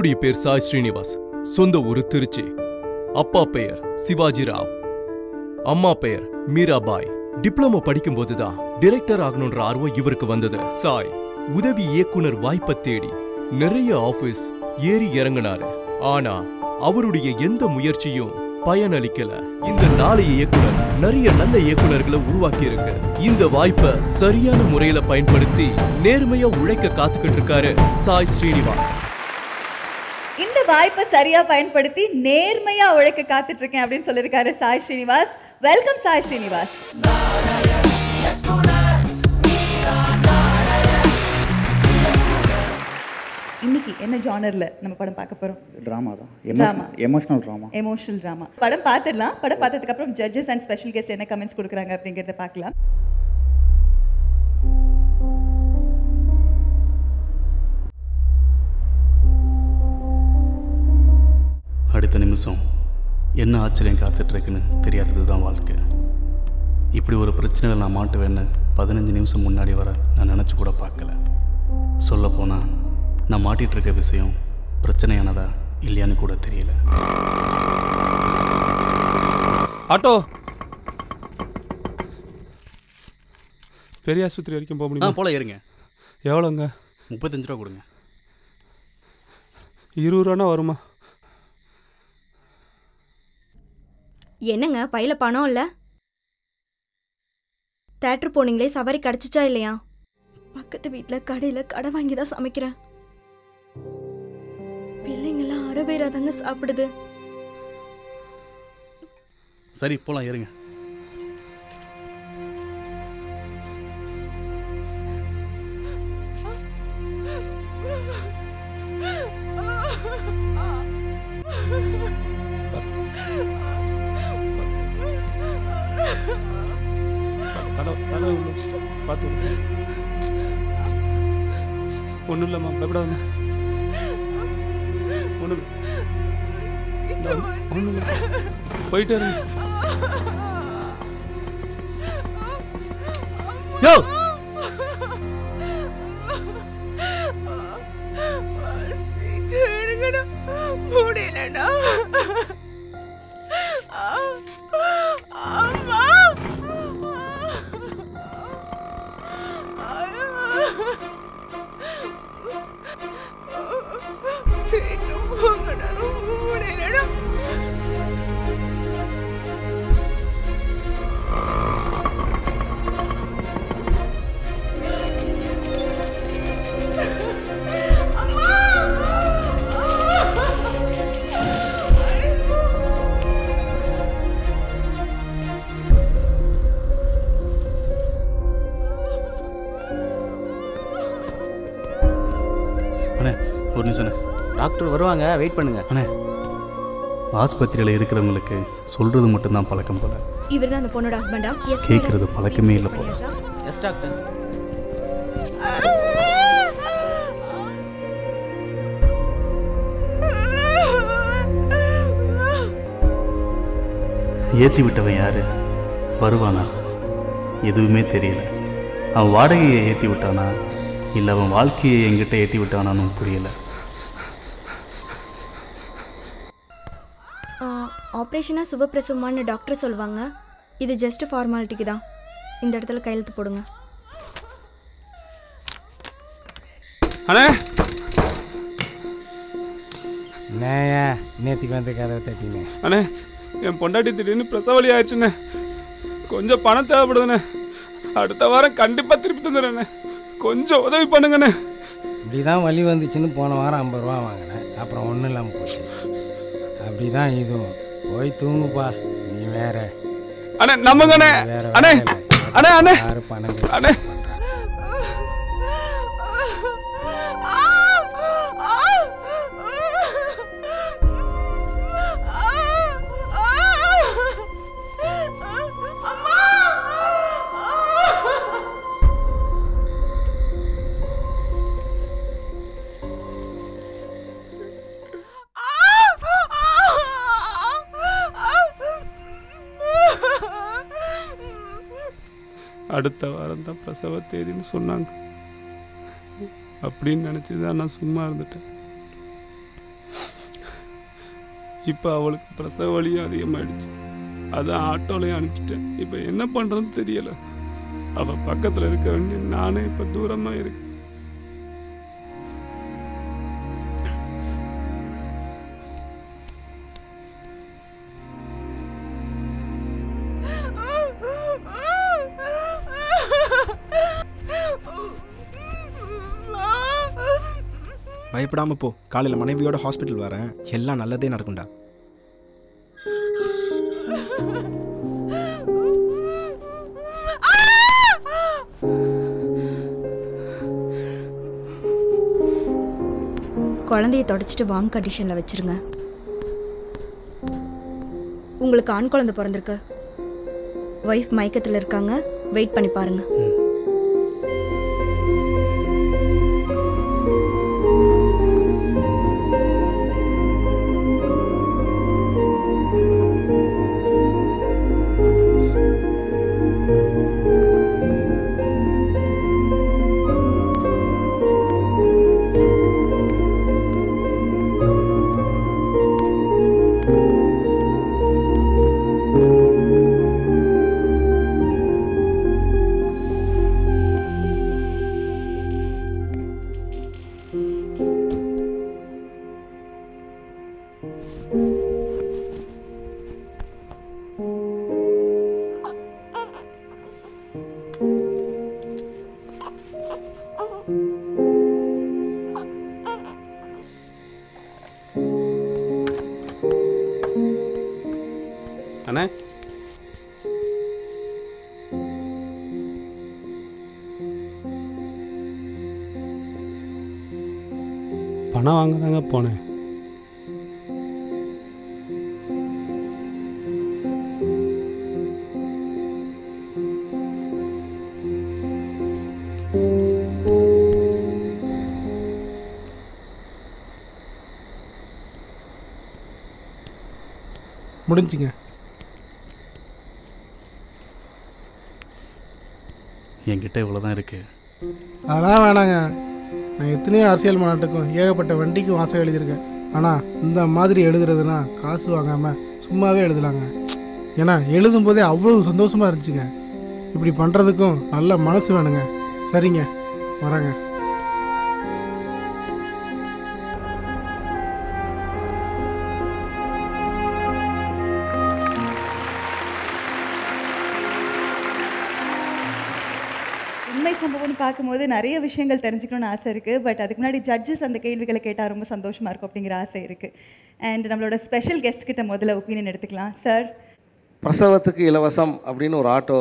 என்னுடைய பேர் சாய் ஸ்ரீனிவாஸ். சொந்த ஊரு திருச்சி. அப்பா பெயர் சிவாஜி ராவ். அம்மா பெயர் மீராபாய் டிப்ளமோ படிக்கும்போது தான் டிரெக்டர் ஆகணுன்ற ஆர்வம் இவருக்கு வந்தது. சாய் உதவி இயக்குனர் வாய்ப்பை தேடி நிறைய ஆபீஸ் ஏறி இறங்கினாரு. ஆனா அவருடைய எந்த முயற்சியும் பயனளிக்கல. இந்த நாளைய இயக்குனர் நிறைய நல்ல இயக்குனர்களை உருவாக்கி இருக்கு இந்த வாய்ப்பை சரியான முறையில பயன்படுத்தி நேர்மையா உழைக்க காத்துக்கிட்டு இருக்காரு சாய் ஸ்ரீனிவாஸ். வாய்ப்பை சரியா பயன்படுத்தி நேர்மையா உழைக்க காத்துட்டு இருக்கேன் அப்படின்னு சொல்லியிருக்காரு சாய் ஸ்ரீனிவாஸ். வெல்கம் சாய் ஸ்ரீனிவாஸ். இன்னைக்கு என்ன ஜானர்ல நம்ம படம் பார்க்க போறோம்? ட்ராமா தான். எமோஷனல் ட்ராமா எமோஷனல் ட்ராமா படம் பார்த்துடலாம். படம் பார்த்ததுக்கு அப்புறம் ஜட்ஜஸ் அண்ட் ஸ்பெஷல் கெஸ்ட் என்ன கமெண்ட்ஸ் கொடுக்குறாங்க அப்படிங்கறத பார்க்கலாம். அடுத்த நிமிஷம் என்ன ஆச்சரியம் காத்துட்ருக்குன்னு தெரியாதது தான் வாழ்க்கை. இப்படி ஒரு பிரச்சனையில் நான் மாட்டுவேன்னு பதினஞ்சு நிமிஷம் முன்னாடி வர நான் நினச்சி கூட பார்க்கல. சொல்லப்போனால் நான் மாட்டிகிட்டு இருக்க விஷயம் பிரச்சனையானதா இல்லையான்னு கூட தெரியல. ஆட்டோ! பெரிய ஆஸ்பத்திரி வரைக்கும் போக முடியுமா? போல ஏறுங்க. எவ்வளோங்க? முப்பத்தஞ்சு ரூபா கொடுங்க. இருபது ரூபானா வருமா? என்னங்க பையில பணம் இல்ல? தேட்டர் போனீங்களே சவாரி கிடைச்சிச்சா இல்லையா? பக்கத்து வீட்டில் கடையில கடை வாங்கி தான் சமைக்கிறேன். பிள்ளைங்கெல்லாம் அறவேறாதாங்க சாப்பிடுது. சரி போலாம் இருங்க போயிட்டே யோ! டாக்டர் வருவாங்க வெயிட் பண்ணுங்க. அண்ணே ஆஸ்பத்திரியில் இருக்கிறவங்களுக்கு சொல்கிறது மட்டும்தான் பழக்கம் போல. இவர் தான் அந்த பொண்ணோட ஹஸ்பண்டா கேட்கறது பழக்கமே இல்லை போல. எஸ் டாக்டர் ஏற்றி விட்டவன் யாரு? வருவானா? எதுவுமே தெரியல. அவன் வாடகையை ஏற்றி விட்டானா? இல்லை அவன் வாழ்க்கையை என்கிட்ட ஏற்றி விட்டானான்னு புரியல? ஆப்ரேஷனா சுபப்பிரசவமான்னு டாக்டர் சொல்லுவாங்க இது ஜஸ்ட் ஃபார்மாலிட்டிக்கு தான். இந்த இடத்துல கையெழுத்து போடுங்க. அண்ணே! என்னையா நேற்றுக்கு வந்து கதவை தட்டினேன் அண்ணே என் பொண்டாட்டி திடீர்னு பிரசவலி ஆயிடுச்சுண்ணே. கொஞ்சம் பணம் தேவைப்படுதுண்ணே. அடுத்த வாரம் கண்டிப்பாக திருப்பி தந்துடுறேண்ணே. கொஞ்சம் உதவி பண்ணுங்கண்ணே. இப்படி தான் வலி வந்துச்சுன்னு போன வாரம் ஐம்பது ரூபா வாங்கினேன். அப்புறம் ஒன்றும் இல்லாமல் போச்சு. அப்படி தான் இதுவும். போய் தூங்குப்பா நீ வேற அண்ணே நம்புங்கண்ணே வேற அண்ணே. அண்ணே அண்ணே பணம் அண்ணே. அடுத்த வாரம் தான் பிரசவ தேதின்னு சொன்னாங்க. அப்படின்னு நினச்சி தான் நான் சும்மா இருந்துட்டேன். இப்போ அவளுக்கு பிரசவ வழியும் அதிகமாகிடுச்சு அதான் ஆட்டோலையும் அனுப்பிச்சிட்டேன். இப்போ என்ன பண்ணுறதுன்னு தெரியலை. அவள் பக்கத்தில் இருக்கிறவங்க நானே இப்போ தூரமாக இருக்கேன். பயப்படாம போ. காலையில் மனைவியோட ஹாஸ்பிட்டல் வரேன். எல்லாம் நல்லதே நடக்கும்டா. குழந்தைய தொடச்சிட்டு வார்ம் கண்டிஷனில் வச்சிருங்க. உங்களுக்கு ஆண் குழந்தை பிறந்திருக்கு. ஒய்ஃப் மயக்கத்தில் இருக்காங்க. வெயிட் பண்ணி பாருங்க. போனேன். முடிஞ்சுங்க. என்கிட்ட இவ்வளோ தான் இருக்குது அதெல்லாம் வேணாங்க. நான் எத்தனையோ அரசியல் மாநாட்டுக்கும் ஏகப்பட்ட வண்டிக்கும் வாசம் எழுதியிருக்கேன். ஆனால் இந்த மாதிரி எழுதுறதுனா காசு வாங்காமல் சும்மாவே எழுதலாங்க. ஏன்னா எழுதும் போதே அவ்வளோ சந்தோஷமாக இருந்துச்சுங்க. இப்படி பண்ணுறதுக்கும் நல்ல மனசு வேணுங்க. சரிங்க வரேங்க பார்க்கும்போது நிறைய விஷயங்கள் தெரிஞ்சுக்கணும்னு ஆசை இருக்குது பட் அதுக்கு முன்னாடி ஜட்ஜஸ் அந்த கேள்விகளை கேட்டால் ரொம்ப சந்தோஷமாக இருக்கும் அப்படிங்கிற ஆசை இருக்குது அண்ட் நம்மளோட ஸ்பெஷல் கெஸ்ட் கிட்ட முதல்ல ஒப்பீனியன் எடுத்துக்கலாம். சார் பிரசவத்துக்கு இலவசம் அப்படின்னு ஒரு ஆட்டோ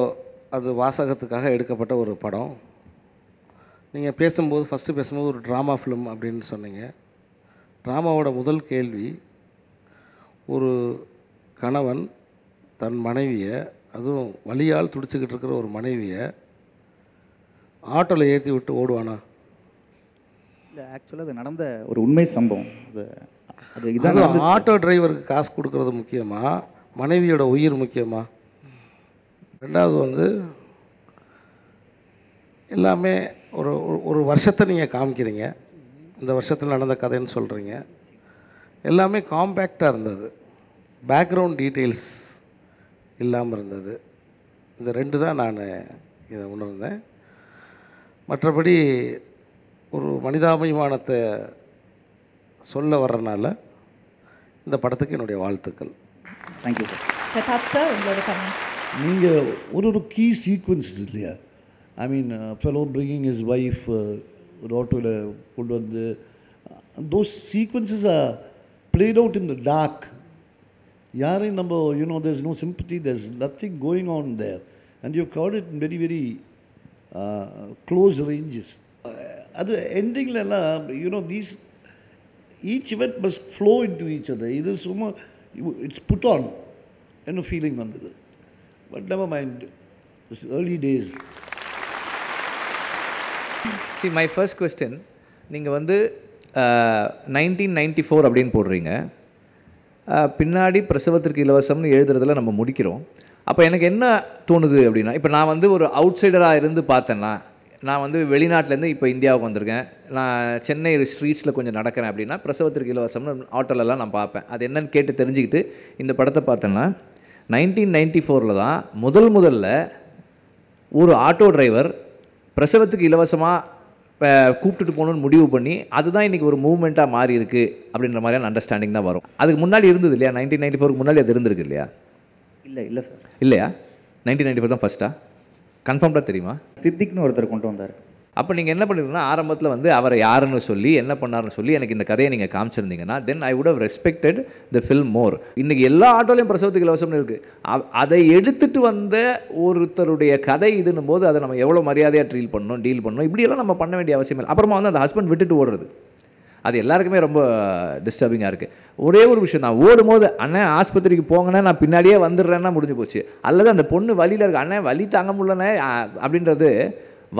அது வாசகத்துக்காக எடுக்கப்பட்ட ஒரு படம். நீங்கள் பேசும்போது ஃபஸ்ட்டு பேசும்போது ஒரு ட்ராமா ஃபிலிம் அப்படின்னு சொன்னீங்க. ட்ராமாவோட முதல் கேள்வி ஒரு கணவன் தன் மனைவியை அதுவும் வழியால் துடிச்சுக்கிட்டு இருக்கிற ஒரு மனைவியை ஆட்டோவில் ஏற்றி விட்டு ஓடுவானா? இல்லை ஆக்சுவலாக அது நடந்த ஒரு உண்மை சம்பவம். அது அது இதான். ஆட்டோ டிரைவருக்கு காசு கொடுக்கறது முக்கியமா? மனைவியோட உயிர் முக்கியமா? ரெண்டாவது வந்து எல்லாமே ஒரு ஒரு- ஒரு வருஷத்தை நீங்கள் காமிக்கிறீங்க. இந்த வருஷத்தில் நடந்த கதைன்னு சொல்கிறீங்க எல்லாமே காம்பேக்டாக இருந்தது. பேக்ரவுண்ட் டீட்டெயில்ஸ் இல்லாமல் இருந்தது. இந்த ரெண்டு தான் நான் இதை உணர்ந்தேன். மற்றபடி ஒரு மனிதாபிமானத்தை சொல்ல வர்றனால இந்த படத்துக்கு என்னுடைய வாழ்த்துக்கள். தேங்க்யூ சார் பிரதாப் சார் உங்களோட நீங்கள் ஒரு ஒரு கீ சீக்வன்ஸ் இல்லையா? I mean fellow bringing is wife ஒரு ஆட்டோவில் கொண்டு வந்து those sequences are played out in the dark யாரையும் நம்ம you know there's no sympathy there's nothing going on there and you cover it very very close ranges அது எண்டிங்கில் எல்லாம் you know these each event must flow into each other இது சும்மா it's put on என்ன feeling வந்தது. But never mind early days see my first question நீங்கள் வந்து nineteen ninety four அப்படின்னு போடுறீங்க. பின்னாடி பிரசவத்திற்கு இலவசம்னு எழுதுறதுல நம்ம முடிக்கிறோம். அப்போ எனக்கு என்ன தோணுது அப்படின்னா இப்போ நான் வந்து ஒரு அவுட் சைடராக இருந்து பார்த்தேன்னா நான் வந்து வெளிநாட்டிலேருந்து இப்போ இந்தியாவுக்கு வந்திருக்கேன். நான் சென்னை ஸ்ட்ரீட்ஸில் கொஞ்சம் நடக்கிறேன் அப்படின்னா பிரசவத்திற்கு இலவசம்னு ஆட்டோலலாம் நான் பார்ப்பேன். அது என்னன்னு கேட்டு தெரிஞ்சுக்கிட்டு இந்த படத்தை பார்த்தேன்னா நைன்டீன் நைன்டி ஃபோரில் தான் முதல் முதல்ல ஒரு ஆட்டோ டிரைவர் பிரசவத்துக்கு இலவசமாக கூப்பிட்டுட்டு போகணும்னு முடிவு பண்ணி அதுதான் இன்றைக்கி ஒரு மூவ்மெண்ட்டாக மாறி இருக்குது அப்படின்ற மாதிரியான அண்டர்ஸ்டாண்டிங் தான் வரும். அதுக்கு முன்னாடி இருந்தது இல்லையா? நைன்டீன் நைன்டி ஃபோருக்கு முன்னாடி அது இருந்திருக்கு இல்லையா? இல்லை இல்லை சார் இல்லையா? நைன்டீன் நைன்டி ஃபோர் தான் ஃபஸ்ட்டா கன்ஃபார்ம்டாக தெரியுமா? சித்திக்னு ஒருத்தர் கொண்டு வந்தார். அப்போ நீங்கள் என்ன பண்ணிருக்கீங்கன்னா ஆரம்பத்தில் வந்து அவரை யாருன்னு சொல்லி என்ன பண்ணாருன்னு சொல்லி எனக்கு இந்த கதையை நீங்கள் காமிச்சிருந்தீங்கன்னா then I would have respected the film more இன்றைக்கி எல்லா ஆட்டோலையும் பிரசவத்துக்கு இலவசம்னு இருக்குது அதை எடுத்துட்டு வந்த ஒருத்தருடைய கதை இதுன்னும் போது அதை நம்ம எவ்வளோ மரியாதையாக ட்ரீல் பண்ணணும் டீல் பண்ணணும் இப்படியெல்லாம் நம்ம பண்ண வேண்டிய அவசியம் இல்லை. அப்புறமா வந்து அந்த ஹஸ்பண்ட் விட்டுட்டு ஓடுறது. அது எல்லாருக்குமே ரொம்ப டிஸ்டர்பிங்காக இருக்குது ஒரே ஒரு விஷயம் தான். ஓடும்போது அண்ணன் ஆஸ்பத்திரிக்கு போங்கண்ணே நான் பின்னாடியே வந்துடுறேன்னா முடிஞ்சு போச்சு. அல்லது அந்த பொண்ணு வழியில் இருக்கு அண்ணன் வழி தாங்க முடியலண்ணே. அப்படின்றது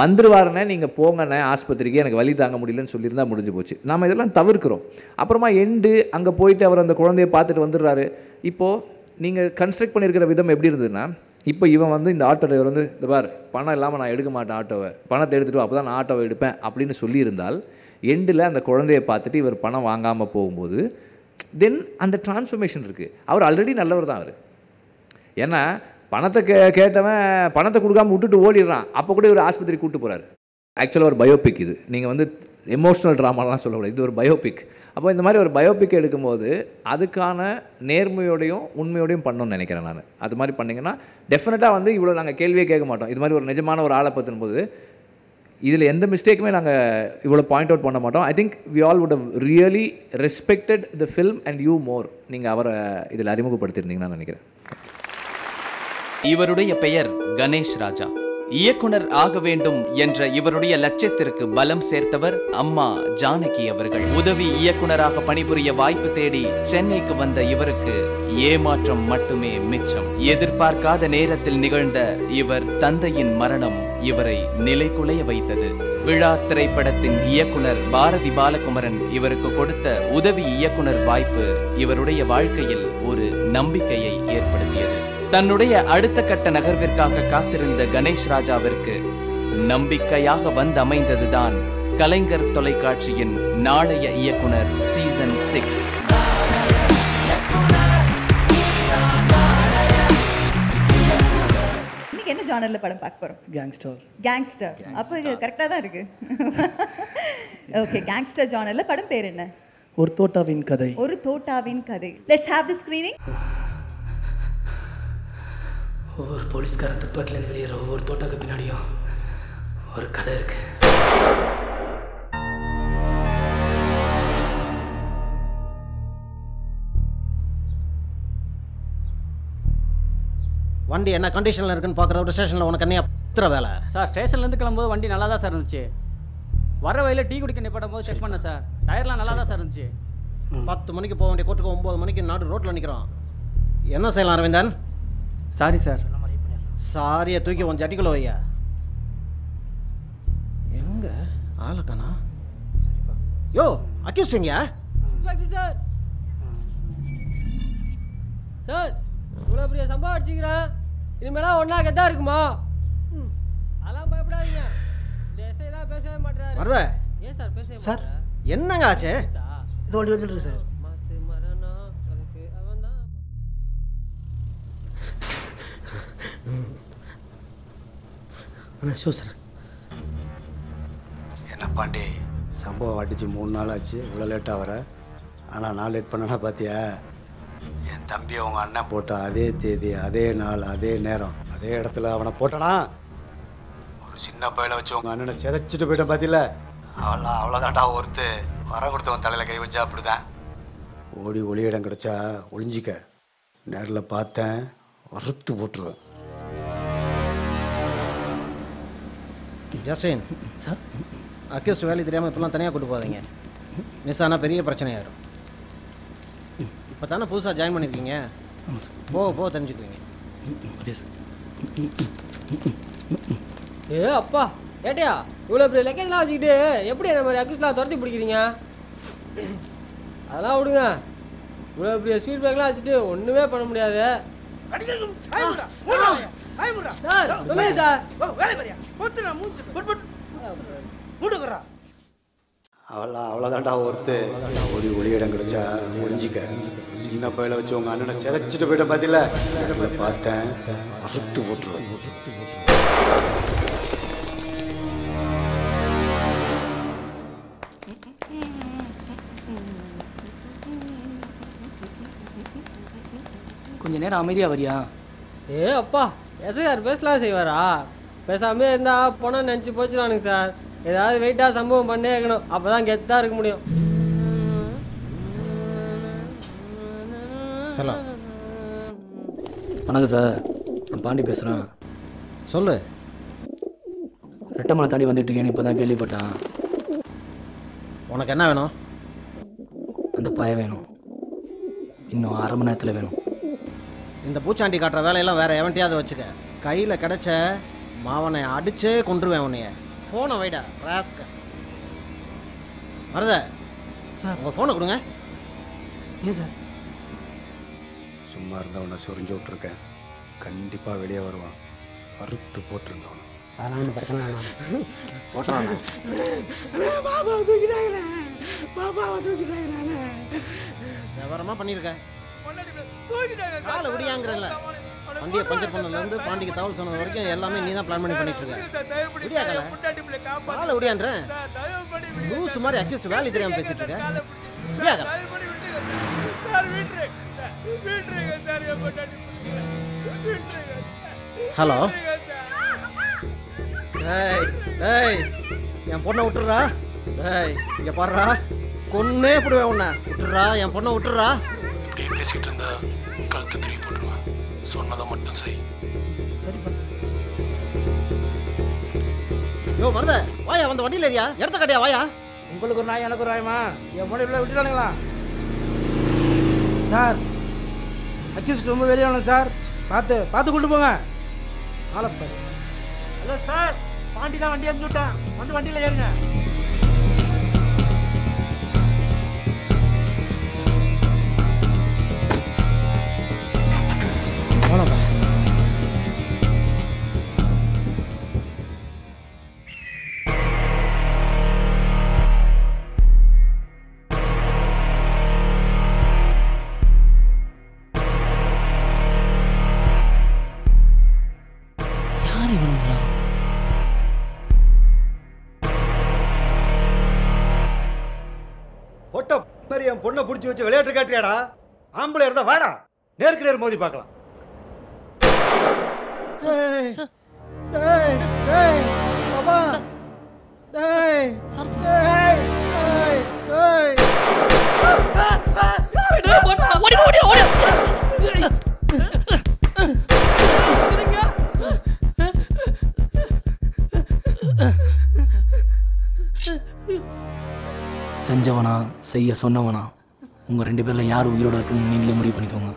வந்துருவாருண்ணே நீங்கள் போங்கண்ணே ஆஸ்பத்திரிக்கு. எனக்கு வழி தாங்க முடியலன்னு சொல்லியிருந்தா முடிஞ்சு போச்சு. நாம் இதெல்லாம் தவிர்க்கிறோம். அப்புறமா எண்டு அங்கே போயிட்டு அவர் அந்த குழந்தைய பார்த்துட்டு வந்துடுறாரு. இப்போது நீங்கள் கன்ஸ்ட்ரக்ட் பண்ணியிருக்கிற விதம் எப்படி இருந்ததுன்னா இப்போ இவன் வந்து இந்த ஆட்டோ டிரைவர் வந்து இந்த பார் பணம் இல்லாமல் நான் எடுக்க மாட்டேன் ஆட்டோவை பணத்தை எடுத்துகிட்டு அப்போ தான் நான் ஆட்டோவை எடுப்பேன். அப்படின்னு சொல்லியிருந்தால் எண்டில் அந்த குழந்தைய பார்த்துட்டு இவர் பணம் வாங்காமல் போகும்போது தென் அந்த டிரான்ஸ்ஃபர்மேஷன் இருக்குது அவர் ஆல்ரெடி நல்லவர் தான் அவர். ஏன்னா பணத்தை கே கேட்டவன் பணத்தை கொடுக்காம விட்டுட்டு ஓடிடுறான். அப்போ கூட இவர் ஆஸ்பத்திரி கூப்பிட்டு போகிறாரு ஆக்சுவலாக ஒரு பயோபிக் இது. நீங்கள் வந்து எமோஷ்னல் ட்ராமாலாம் சொல்லக்கூடாது இது ஒரு பயோபிக் அப்போ இந்த மாதிரி ஒரு பயோபிக் எடுக்கும்போது அதுக்கான நேர்மையோடையும் உண்மையோடையும் பண்ணணும்னு நினைக்கிறேன் நான். அது மாதிரி பண்ணிங்கன்னா டெஃபினட்டாக வந்து இவ்வளோ நாங்கள் கேள்வியே கேட்க மாட்டோம். இது மாதிரி ஒரு நிஜமான ஒரு ஆளை பற்றின போது இதில் எந்த மிஸ்டேக்குமே நாங்கள் இவ்வளோ பாயிண்ட் அவுட் பண்ண மாட்டோம். I think we all would really respected the film and you more நீங்கள் அவரை இதில் அறிமுகப்படுத்தியிருந்தீங்கன்னு நான் நினைக்கிறேன். இவருடைய பெயர் கணேஷ் ராஜா. இயக்குனர் ஆக வேண்டும் என்ற இவருடைய லட்சியத்திற்கு பலம் சேர்த்தவர் அம்மா ஜானகி அவர்கள். உதவி இயக்குனராக பணிபுரிய வாய்ப்பு தேடி சென்னைக்கு வந்த இவருக்கு ஏமாற்றம் மட்டுமே மிச்சம். எதிர்பார்க்காத நேரத்தில் நிகழ்ந்த இவர் தந்தையின் மரணம் இவரை நிலைகுலைய வைத்தது. விழா திரைப்படத்தின் இயக்குனர் பாரதி பாலகுமரன் இவருக்கு கொடுத்த உதவி இயக்குனர் வாய்ப்பு இவருடைய வாழ்க்கையில் ஒரு நம்பிக்கையை ஏற்படுத்தியது. தன்னுடைய அடுத்த கட்ட நகர்விற்காக காத்திருந்த கணேஷ் ராஜாவிற்கு நம்பிக்கையாக வந்தமைந்ததுதான் கலைஞர் தொலைக்காட்சியின் நாளைய இயக்குனர் சீசன் சிக்ஸ். என்ன ஜானர்ல படம் பார்க்க போறோம்? கேங்ஸ்டர் கேங்ஸ்டர் அப்போ இது கரெக்டாக தான் இருக்கு. ஓகே கேங்ஸ்டர் ஜானர்ல படம் பேர் என்ன? ஒரு தோட்டாவின் கதை. ஒரு தோட்டாவின் கதை. லெட்ஸ் ஹேவ் தி ஸ்கிரீனிங் ஒவ்வொரு போலீஸ்காரன் துப்பாக்கிலேருந்து வெளியேற ஒவ்வொரு தோட்டாக்கு பின்னாடியும் ஒரு கதை இருக்கு. வண்டி என்ன கண்டிஷனில் இருக்குன்னு பார்க்குறத விட ஸ்டேஷனில் உனக்கு என்னையா புத்துற வேலை? சார் ஸ்டேஷன்லேருந்து கிளம்பும்போது வண்டி நல்லா தான் சார் இருந்துச்சு. வர வழியில் டீ குடிக்க நிப்பாட்டும் போது செக் பண்ணேன் சார். டயர்லாம் நல்லா தான் சார் இருந்துச்சு. பத்து மணிக்கு போக வேண்டிய கோர்ட்டுக்கு ஒம்பது மணிக்கு நடு ரோட்டில் நிற்கிறோம் என்ன செய்யலாம் அரவிந்தன்? Sorry sir. சாரியை தூக்கி உன் ஜட்டிக்குள்ள வையா? எங்க? ஆளக்கானா யோ அக்யூஸ் எங்கயா? சார் சார் இவ்வளோ பெரிய சம்பவம் அடிச்சுக்கிறேன் இனிமேலாம் ஒன்றா கெத்தா இருக்குமா? அதெல்லாம் பயப்படாதீங்க. இந்த எஸ்ஐ தான் பேசவே மாட்டாரு வருதே. ஏன் சார் பேசவே சார்? என்னங்க ஆச்சு? இது வண்டி வந்துருக்கு சார் ஷோ சார் என்ன பாண்டி? சம்பவம் அடித்து மூணு நாள் ஆச்சு. இவ்வளோ லேட்டாக வர. ஆனால் நான் லேட் பண்ணனா பார்த்தியா என் தம்பி அவங்க அண்ணன் போட்ட அதே தேதி அதே நாள் அதே நேரம் அதே இடத்துல அவனை போட்டானா? ஒரு சின்ன பையில வச்சு உங்கள் அண்ணனை சிதைச்சிட்டு போயிட்டேன் பார்த்தில அவளா அவ்வளோதான்டா ஒருத்து. வர கொடுத்தவன் தலையில் கை வச்சா அப்படிதான். ஓடி ஒளி இடம் கிடச்சா ஒளிஞ்சிக்க. நேரில் பார்த்தேன் வறுத்து போட்டுருவேன். Justin sir? அக்யூஸ் வேலை தெரியாமல் இப்பெல்லாம் தனியாக கூட்டு போகாதீங்க. மிஸ் ஆனால் பெரிய பிரச்சனையாயிடும் இப்போ தானே புதுசாக ஜாயின் பண்ணியிருக்கீங்க போக போக தெரிஞ்சுக்குவீங்க. ஏ அப்பா. ஏட்டியா இவ்வளோ பெரிய லக்கேஜ்லாம் வச்சுக்கிட்டு எப்படி என்ன மாதிரி அக்யூஸ்லாம் துரத்தி பிடிக்கிறீங்க? அதெல்லாம் விடுங்க. இவ்வளோ பெரிய ஸ்பீட் பிரேக்லாம் வச்சுட்டு ஒன்றுமே பண்ண முடியாது. சார் சொல்லுங்க சார். அவ்வளோதான்டா ஒருத்து. ஓடி ஒளி இடம் கிடைச்சா முடிஞ்சிக்க சின்ன பையில வச்சு உங்க அண்ணனை சிதைச்சிட்டு போயிட்ட பாத்தில நேரில் பார்த்தேன். அறுத்து போட்டுருவேன். கொஞ்ச நேரம் அமைதியாக வரியா? ஏ அப்பா எஸ்ஐஆர் பேசலாம் செய்வாரா? பேசாமே இருந்தா போனால் நினச்சி போச்சுனானுங்க சார். ஏதாவது வெயிட்டாக சம்பவம் பண்ணே இருக்கணும் அப்போ தான் கெத்தாக இருக்க முடியும். ஹலோ. வணக்கம் சார். நான் பாண்டி பேசுகிறேன் சொல்லு. ரெட்டமலை தாண்டி வந்துட்டு இருக்கேன்னு இப்போ தான் கேள்விப்பட்டேன். உனக்கு என்ன வேணும்? அந்த பய வேணும். இன்னும் அரை மணி நேரத்தில் வேணும். இந்த பூச்சாண்டி காட்டுற வேலையெல்லாம் வேற எவன்ட்டையாவது வச்சுக்க. கையில் கிடைச்ச மாவனை அடிச்சே கொன்றுவேன் உன்னைய. ஃபோனை வைடா ராஸ்க மருத சார். உங்கள் ஃபோனை கொடுங்க. ஏன் சார்? சும்மா இருந்தவனை சொரிஞ்சு விட்டுருக்கேன். கண்டிப்பாக வெளியே வருவான். அறுத்து போட்டிருந்தவனை. அதெல்லாம் ஒன்றும் பிரச்சனை வேணாம் பாபாவை தூக்கிட்டாங்களே பாபாவை தூக்கிட்டாங்களே விவரமாக பண்ணியிருக்க. காலை விடியாங்கிறல்ல. வண்டியை பஞ்சர் பண்ணதுலேருந்து பாண்டிக்கு தகவல் சொன்னது வரைக்கும் எல்லாமே நீ தான் பிளான் பண்ணி பண்ணிட்டு இருக்க. விடியா காலை? காலை விடியான்றேன் லூஸ் மாதிரி அக்யூஸ்ட் வேலை தெரியாமல் பேசிட்டு இருக்க. விடியா ஹலோ? டேய் டேய் என் பொண்ணை விட்டுறா டேய் இங்கே பாடுறா கொன்னே போடுவேன் உன்னை. விட்டுறா என் பொண்ணை விட்டுறா இப்படியே பேசிக்கிட்டு இருந்தா கழுத்து திரும்பி போட்டுருவேன். சொன்னதை மட்டும் செய். சரிப்பா யோ மருத வாயா வந்து வண்டியில் ஏறியா? இடத்த கட்டியா வாயா? உங்களுக்கு ஒரு நாய் எனக்கு ஒரு நாயமா. என் முன்னாடி உள்ள விட்டுட்டானுங்களா? சார் அக்யூஸ்ட் ரொம்ப வெளியே வேணும் சார். பார்த்து பார்த்து கொண்டு போங்க. ஆளப்பாரு ஹலோ சார் பாண்டி தான் வண்டி அனுப்பிச்சு விட்டான். வந்து வண்டியில் ஏறுங்க. இவனுங்களா? பொட்ட மாதிரி என் பொண்ணை பிடிச்சி வச்சு விளையாட்டு காட்டுறியாடா? ஆம்பளை இருந்தா வாடா. நேருக்கு நேர் மோதி பார்க்கலாம். டேய் டேய் டேய் பாபா டேய் டேய் டேய் டேய் ஓடி ஓடி ஓடி செஞ்சவனா செய்ய சொன்னவனா உங்கள் ரெண்டு பேரில் யார் உயிரோட இருக்கணும்னு நீங்களே முடிவு பண்ணிக்கோங்க.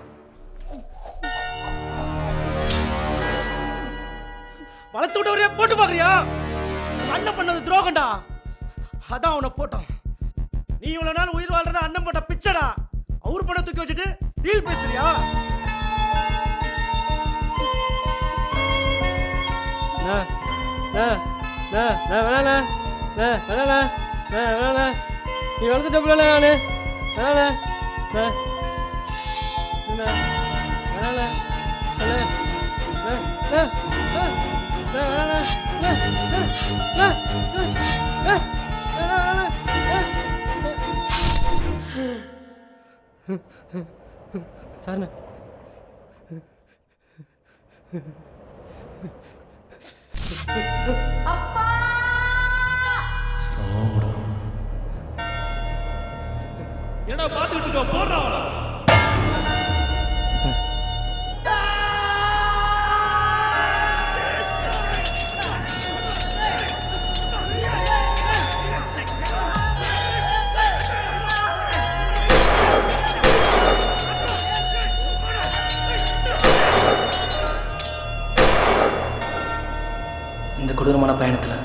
பாக்குறியா அண்ணன் பண்ணது துரோகம்டா அதான் அவனை போட்டோம் நீ இவ்வளவு நாள் உயிர் வாழ்றத அண்ணன் போட்ட பிச்சடா அவர் பணம் தூக்கி வச்சுட்டு டீல் பேசுறியா நீ வளர்த்துட்ட பிள்ளை நானு வேணாண்ணே நே சார்ண்ணே என்னடா பாத்துக்கிட்டு இருக்க போடுறா கொடூரமான பயணத்தில்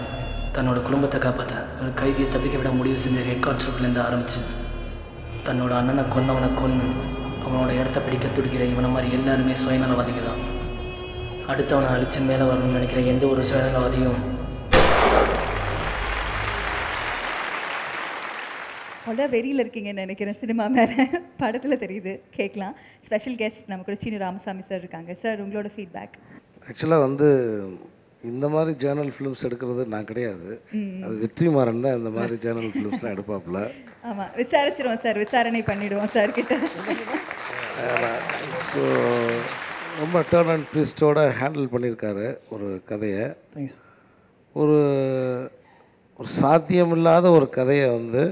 தன்னோட குடும்பத்தை காப்பாற்ற ஒரு கைதியை தப்பிக்க விட முடிவு செஞ்ச ஹெட் கான்ஸ்டபிள்லேருந்து ஆரம்பித்து தன்னோட அண்ணனை கொன்னவனை கொன்று அவனோட இடத்த பிடிக்க துடிக்கிற இவனை மாதிரி எல்லாருமே சுயநலவாதிங்க தான் அடுத்தவனை அழிச்சு மேலே வரணும்னு நினைக்கிற எந்த ஒரு சுயநலவாதியும் அவ்வளோ வெறியில் இருக்கீங்கன்னு நினைக்கிறேன் சினிமா மேலே. படத்தில் தெரியுது கேட்கலாம். ஸ்பெஷல் கெஸ்ட் நம்ம கூட சீனு ராமசாமி சார் இருக்காங்க. சார் உங்களோட ஃபீட்பேக் ஆக்சுவலாக வந்து இந்த மாதிரி ஜேர்னல் ஃபிலிம்ஸ் எடுக்கிறது நான் கிடையாது. அது வெற்றிமாறன் தான் இந்த மாதிரி ஜேர்னல் ஃபிலிம்ஸ்லாம் எடுப்பாப்புல. ஆமாம் விசாரிச்சிருவோம் சார் விசாரணை பண்ணிடுவோம் சார் கிட்ட. ஸோ ரொம்ப டேர்ன் அண்ட் ட்விஸ்டோட ஹேண்டில் பண்ணியிருக்காரு ஒரு கதையை. ஒரு ஒரு சாத்தியமில்லாத ஒரு கதையை வந்து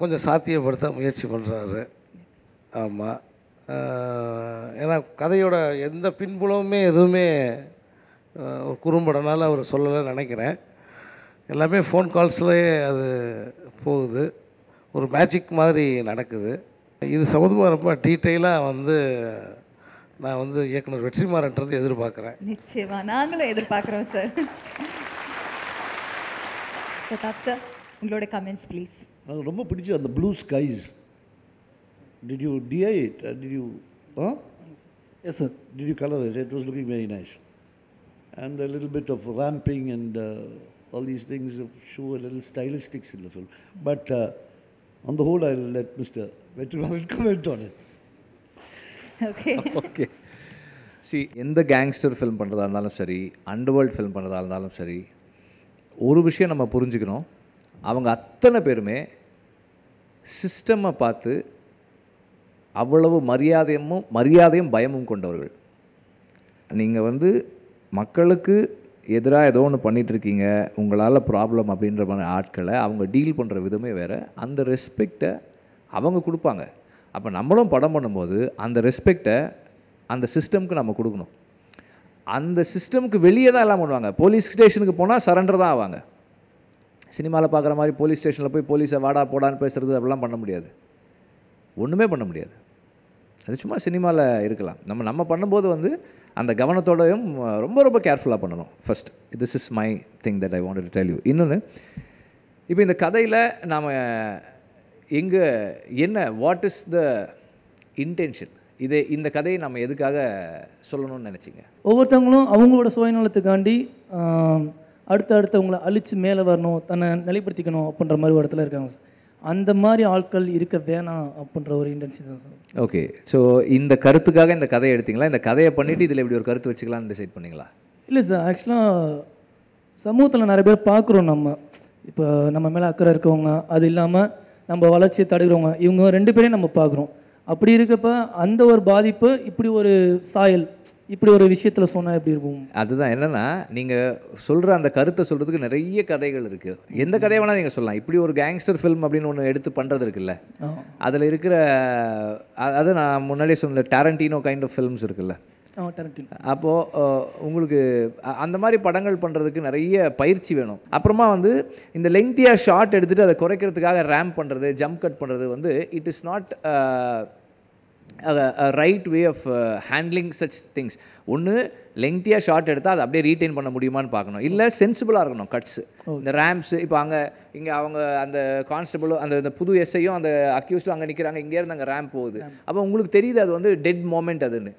கொஞ்சம் சாத்தியப்படுத்த முயற்சி பண்ணுறாரு ஆமாம் ஏன்னா கதையோட எந்த பின்புலமுமே எதுவுமே ஒரு குறும்படனால அவர் சொல்லலைன்னு நினைக்கிறேன். எல்லாமே ஃபோன் கால்ஸ்லேயே அது போகுது. ஒரு மேஜிக் மாதிரி நடக்குது. இது சௌதுவா ரொம்ப டீட்டெயிலாக வந்து நான் வந்து இயக்குனர் வெற்றிமாறன்றது எதிர்பார்க்குறேன். நிச்சயமா. நாங்களும் எதிர்பார்க்குறோம் சார் பிரதாப் சார் உங்களோட கமெண்ட்ஸ் ப்ளீஸ் எனக்கு ரொம்ப பிடிச்ச அந்த blue skies did you DI did you yes sir did you colour it it was looking very nice and a little bit of ramping and uh, all these things show a little stylistics in the film. But uh, on the whole, I'll let Mr. Vetrimaran comment on it. Okay okay C எந்த gangster film பண்ணுறதா இருந்தாலும் சரி underworld film பண்ணுறதா இருந்தாலும் சரி ஒரு விஷயம் நம்ம புரிஞ்சுக்கணும் அவங்க அத்தனை பேருமே சிஸ்டமை பார்த்து அவ்வளவு மரியாதையும் மரியாதையும் பயமும் கொண்டவர்கள் நீங்கள் வந்து மக்களுக்கு எதிராக ஏதோ ஒன்று பண்ணிகிட்ருக்கீங்க உங்களால் ப்ராப்ளம் அப்படின்ற மாதிரி ஆட்களை அவங்க டீல் பண்ணுற விதமே வேறு. அந்த ரெஸ்பெக்டை அவங்க கொடுப்பாங்க. அப்போ நம்மளும் படம் பண்ணும்போது அந்த ரெஸ்பெக்டை அந்த சிஸ்டம்க்கு நம்ம கொடுக்கணும். அந்த சிஸ்டம்க்கு வெளியே தான் எல்லாம் பண்ணுவாங்க. போலீஸ் ஸ்டேஷனுக்கு போனால் சரண்டர் தான் ஆவாங்க. சினிமாவில் பார்க்குற மாதிரி போலீஸ் ஸ்டேஷனில் போய் போலீஸை வாடா போடான்னு பேசுகிறது அப்படிலாம் பண்ண முடியாது. ஒன்றுமே பண்ண முடியாது. அது சும்மா சினிமாவில் இருக்கலாம். நம்ம நம்ம பண்ணும்போது வந்து அந்த கவனத்தோடையும் ரொம்ப ரொம்ப கேர்ஃபுல்லாக பண்ணணும். First this is my thing that I want to tell you இன்னொன்று இப்போ இந்த கதையில் நாம் எங்கே என்ன வாட் இஸ் த இன்டென்ஷன் இது இந்த கதையை நம்ம எதுக்காக சொல்லணும்னு நினச்சிங்க? ஒவ்வொருத்தவங்களும் அவங்களோட சுயநலத்துக்காண்டி அடுத்த அடுத்தவங்களை அழித்து மேலே வரணும் தன்னை நிலைப்படுத்திக்கணும் அப்படின்ற மாதிரி ஒரு இடத்துல இருக்காங்க சார். அந்த மாதிரி ஆட்கள் இருக்க வேணாம் அப்படின்ற ஒரு இன்டென்சி தான் சார். ஓகே ஸோ இந்த கருத்துக்காக இந்த கதையை எடுத்தீங்களா? இந்த கதையை பண்ணிவிட்டு இதில் இப்படி ஒரு கருத்து வச்சுக்கலாம்னு டிசைட் பண்ணீங்களா? இல்லை சார் ஆக்சுவலாக சமூகத்தில் நிறைய பேர் பார்க்குறோம் நம்ம. இப்போ நம்ம மேலே அக்கறை இருக்கவங்க அது இல்லாமல் நம்ம வளர்ச்சியை தடுக்கிறவங்க இவங்க ரெண்டு பேரையும் நம்ம பார்க்குறோம். அப்படி இருக்கப்ப அந்த ஒரு பாதிப்பு இப்படி ஒரு சாயல் இப்படி ஒரு விஷயத்தில் சொன்னால் எப்படி இருக்கும்? அதுதான் என்னென்னா நீங்கள் சொல்கிற அந்த கருத்தை சொல்கிறதுக்கு நிறைய கதைகள் இருக்குது எந்த கதையை வேணால் நீங்கள் சொல்லலாம். இப்படி ஒரு கேங்ஸ்டர் ஃபில்ம் அப்படின்னு ஒன்று எடுத்து பண்ணுறது இருக்குல்ல. அதில் இருக்கிற அது நான் முன்னாடியே சொன்ன டேரண்டினோ கைண்ட் ஆஃப் ஃபில்ம்ஸ் இருக்குல்ல. அப்போது உங்களுக்கு அந்த மாதிரி படங்கள் பண்ணுறதுக்கு நிறைய பயிற்சி வேணும். அப்புறமா வந்து இந்த லெங்க்தியாக ஷார்ட் எடுத்துகிட்டு அதை குறைக்கிறதுக்காக ரேம்ப் பண்ணுறது ஜம்ப் கட் பண்ணுறது வந்து it is not right way of handling such things ஒன்று லெங்க்தியாக ஷார்ட் எடுத்தால் அதை அப்படியே ரீட்டைன் பண்ண முடியுமான்னு பார்க்கணும். இல்லை சென்சிபிளாக இருக்கணும் கட்ஸ் இந்த ரேம்ப்ஸ் இப்போ அங்கே இங்கே அவங்க அந்த கான்ஸ்டபிளும் அந்த இந்த புது எஸ்ஐயும் அந்த அக்யூஸ்டும் அங்கே நிற்கிறாங்க இங்கேருந்து அங்கே ரேம்ப் போகுது. அப்போ உங்களுக்கு தெரியுது அது வந்து டெட் மோமெண்ட் அதுன்னு.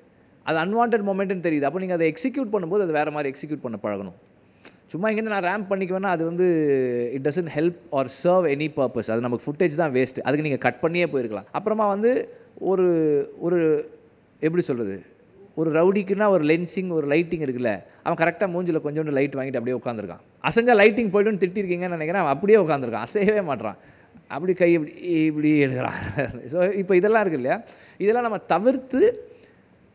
அது அன்வான்ட் மொமெண்ட்னு தெரியுது. அப்போ நீங்கள் அதை எக்ஸிக்யூட் பண்ணும்போது அது வேறு மாதிரி எக்ஸிக்யூட் பண்ண பழகணும். சும்மா இங்கேருந்து நான் ரேம்ப் பண்ணிக்குவேன்னா அது வந்து it doesn't help or serve any purpose அது நமக்கு ஃபுட்டேஜ் தான் வேஸ்ட் அதுக்கு நீங்கள் கட் பண்ணியே போயிருக்கலாம். அப்புறமா வந்து ஒரு ஒரு எப்படி சொல்கிறது ஒரு ரவுடிக்குன்னா ஒரு லென்சிங் ஒரு லைட்டிங் இருக்குல்ல. அவன் கரெக்டாக மூஞ்சில் கொஞ்சோண்டு லைட் வாங்கிட்டு அப்படியே உட்காந்துருக்கான் அசஞ்சா லைட்டிங் போய்ட்டுன்னு திட்டிருக்கீங்கன்னு நினைக்கிறேன் அவன் அப்படியே உட்காந்துருக்கான் அசையவே மாட்டான் அப்படி கை இப்படி இப்படி எழுதுகிறான் ஸோ இப்போ இதெல்லாம் இருக்கு இல்லையா? இதெல்லாம் நம்ம தவிர்த்து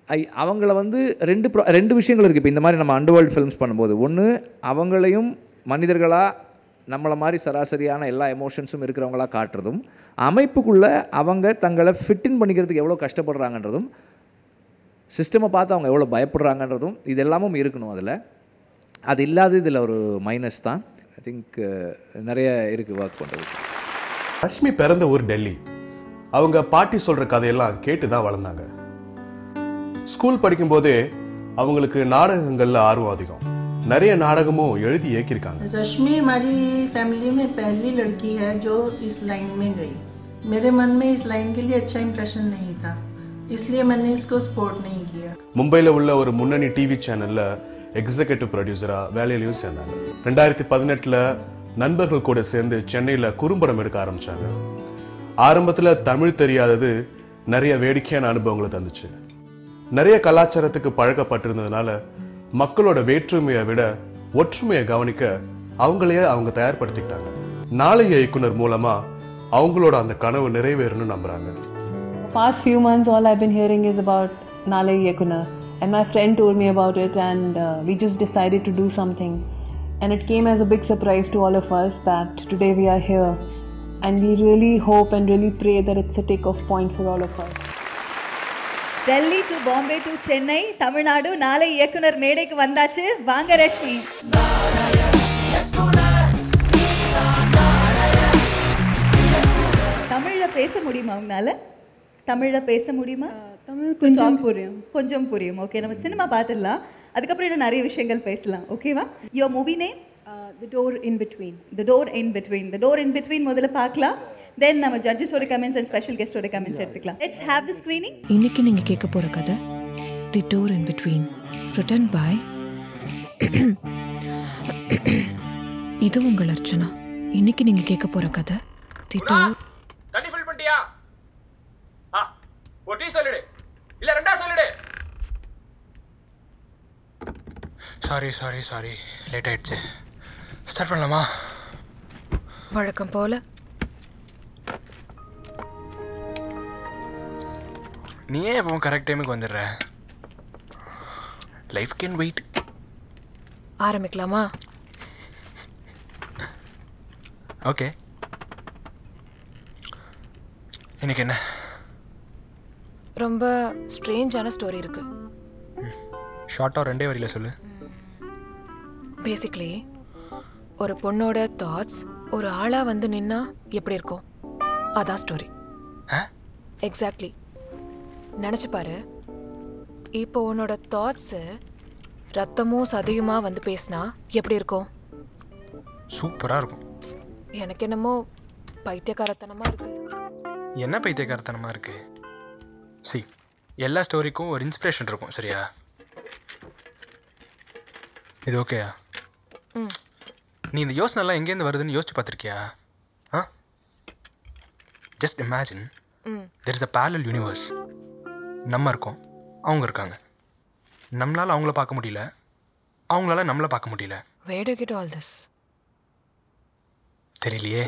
ஐ அவங்கள வந்து ரெண்டு ப்ரோ ரெண்டு விஷயங்கள் இருக்குது இப்போ இந்த மாதிரி நம்ம அண்டர்வேர்ல்ட் ஃபிலிம்ஸ் பண்ணும்போது. ஒன்று அவங்களையும் மனிதர்களாக நம்மளை மாதிரி சராசரியான எல்லா எமோஷன்ஸும் இருக்கிறவங்களா காட்டுறதும் அமைப்புக்குள்ளே அவங்க தங்களை ஃபிட்டின் பண்ணிக்கிறதுக்கு எவ்வளோ கஷ்டப்படுறாங்கன்றதும் சிஸ்டமை பார்த்து அவங்க எவ்வளோ பயப்படுறாங்கன்றதும் இது எல்லாமும் இருக்கணும் அதில். அது இல்லாத இதில் ஒரு மைனஸ் தான். ஐ திங்க் நிறைய இருக்குது ஒர்க் பண்ணுறது ரஷ்மி பிறந்த ஊர் டெல்லி. அவங்க பாட்டி சொல்கிற கதையெல்லாம் கேட்டு தான் வளர்ந்தாங்க. ஸ்கூல் படிக்கும்போதே அவங்களுக்கு நாடகங்களில் ஆர்வம் அதிகம். நிறைய நாடகமும் எழுதி இயக்கியிருக்காங்க रश्मि हमारी फैमिली में पहली लड़की है जो इस लाइन में गई मेरे मन में इस लाइन के लिए अच्छा इंप्रेशन नहीं था इसलिए मैंने इसको सपोर्ट नहीं किया மும்பையில் உள்ள ஒரு முன்னணி டிவி சேனல்ல எக்ஸிகூட்டிவ் ப்ரொடியூசரா வேலையிலையும் சேர்ந்தாங்க ரெண்டாயிரத்தி பதினெட்டில் நண்பர்கள் கூட சேர்ந்து சென்னையில் குறும்படம் எடுக்க ஆரம்பிச்சாங்க ஆரம்பத்தில் தமிழ் தெரியாதது நிறைய வேடிக்கையான அனுபவங்களை தந்துச்சு நிறைய கலாச்சாரத்துக்கு பழக்கப்பட்டிருந்ததுனால மக்களோட வேற்றுமையை விட ஒற்றுமையை கவனிக்க அவங்களையே அவங்க தயார்படுத்திக்கிட்டாங்க நாளைய இயக்குனர் மூலமா அவங்களோட அந்த கனவு நிறைவேறணும்னு நம்புறாங்க past few months, all I've been hearing is about Nalai Yakuna. And my friend told me about it, and uh, we just decided to do something. And it came as a big surprise to all of us that today we are here. And we really hope and really pray that it's a take off point for all of us. Delhi to Bombay to Chennai Tamil Nadu நாளை இயக்குனர் மேடைக்கு வந்தாச்சு. வாங்க ரஷ்மி. தமிழ்ல பேச முடியுமா உங்களால தமிழ்ல பேச முடியுமா? தமிழ் கொஞ்சம் புரியும். கொஞ்சம் புரியும். ஓகே நம்ம சினிமா பார்த்துடலாம் அதுக்கப்புறம் இன்னும் நிறைய விஷயங்கள் பேசலாம். ஓகேவா yo movie name the door in between the door in between the door in between முதல்ல பார்க்கலாம். தென் நம்ம ஜட்ஜஸோட கமெண்ட்ஸ் அண்ட் ஸ்பெஷல் கெஸ்டோட கமெண்ட்ஸ் எடுத்துக்கலாம். லெட்ஸ் ஹேவ் தி ஸ்க்ரீனிங் இன்னைக்கு நீங்க கேட்க போற கதை the door in between written by இது உங்கள் அர்ச்சனா. இன்னைக்கு நீங்க கேட்க போற கதை தி டோர் தண்ணி ஃபில் பண்ணிட்டியா? ஆ ஒரு டீ சொல்லிடு. இல்ல ரெண்டா சொல்லிடு. சாரி சாரி சாரி லேட் ஆயிடுச்சு. ஸ்டார்ட் பண்ணலாமா? வழக்கம் போல நீ ஏன் இப்போ கரெக்ட் டைமுக்கு வந்துடுற? லைஃப் கேன் வெயிட் ஆரம்பிக்கலாமா? ஓகே இன்னைக்கு என்ன? ரொம்ப ஸ்ட்ரேஞ்சான ஸ்டோரி இருக்கு. ஷார்ட்டாக ரெண்டே வரியில் சொல்லு. பேசிக்லி ஒரு பொண்ணோட தாட்ஸ் ஒரு ஆளா வந்து நின்னா எப்படி இருக்கும்? அதான் ஸ்டோரி எக்ஸாக்ட்லி நினச்சி பாரு. இப்போ உன்னோட தாட்ஸு ரத்தமும் சதையுமா வந்து பேசினா எப்படி இருக்கும்? சூப்பராக இருக்கும். எனக்கு என்னமோ பைத்தியக்காரத்தனமா இருக்கு. என்ன பைத்தியக்காரத்தனமாக இருக்கு? சி எல்லா ஸ்டோரிக்கும் ஒரு இன்ஸ்பிரேஷன் இருக்கும் சரியா? இது ஓகேயா நீ இந்த யோசனைலாம் எங்கேருந்து வருதுன்னு யோசிச்சு பார்த்துருக்கியா? Just imagine there is a parallel universe நம்ம இருக்கோம் அவங்க இருக்காங்க. நம்மளால் அவங்கள பார்க்க முடியல அவங்களால நம்மளை பார்க்க முடியல. Where to get all this தெரியலையே.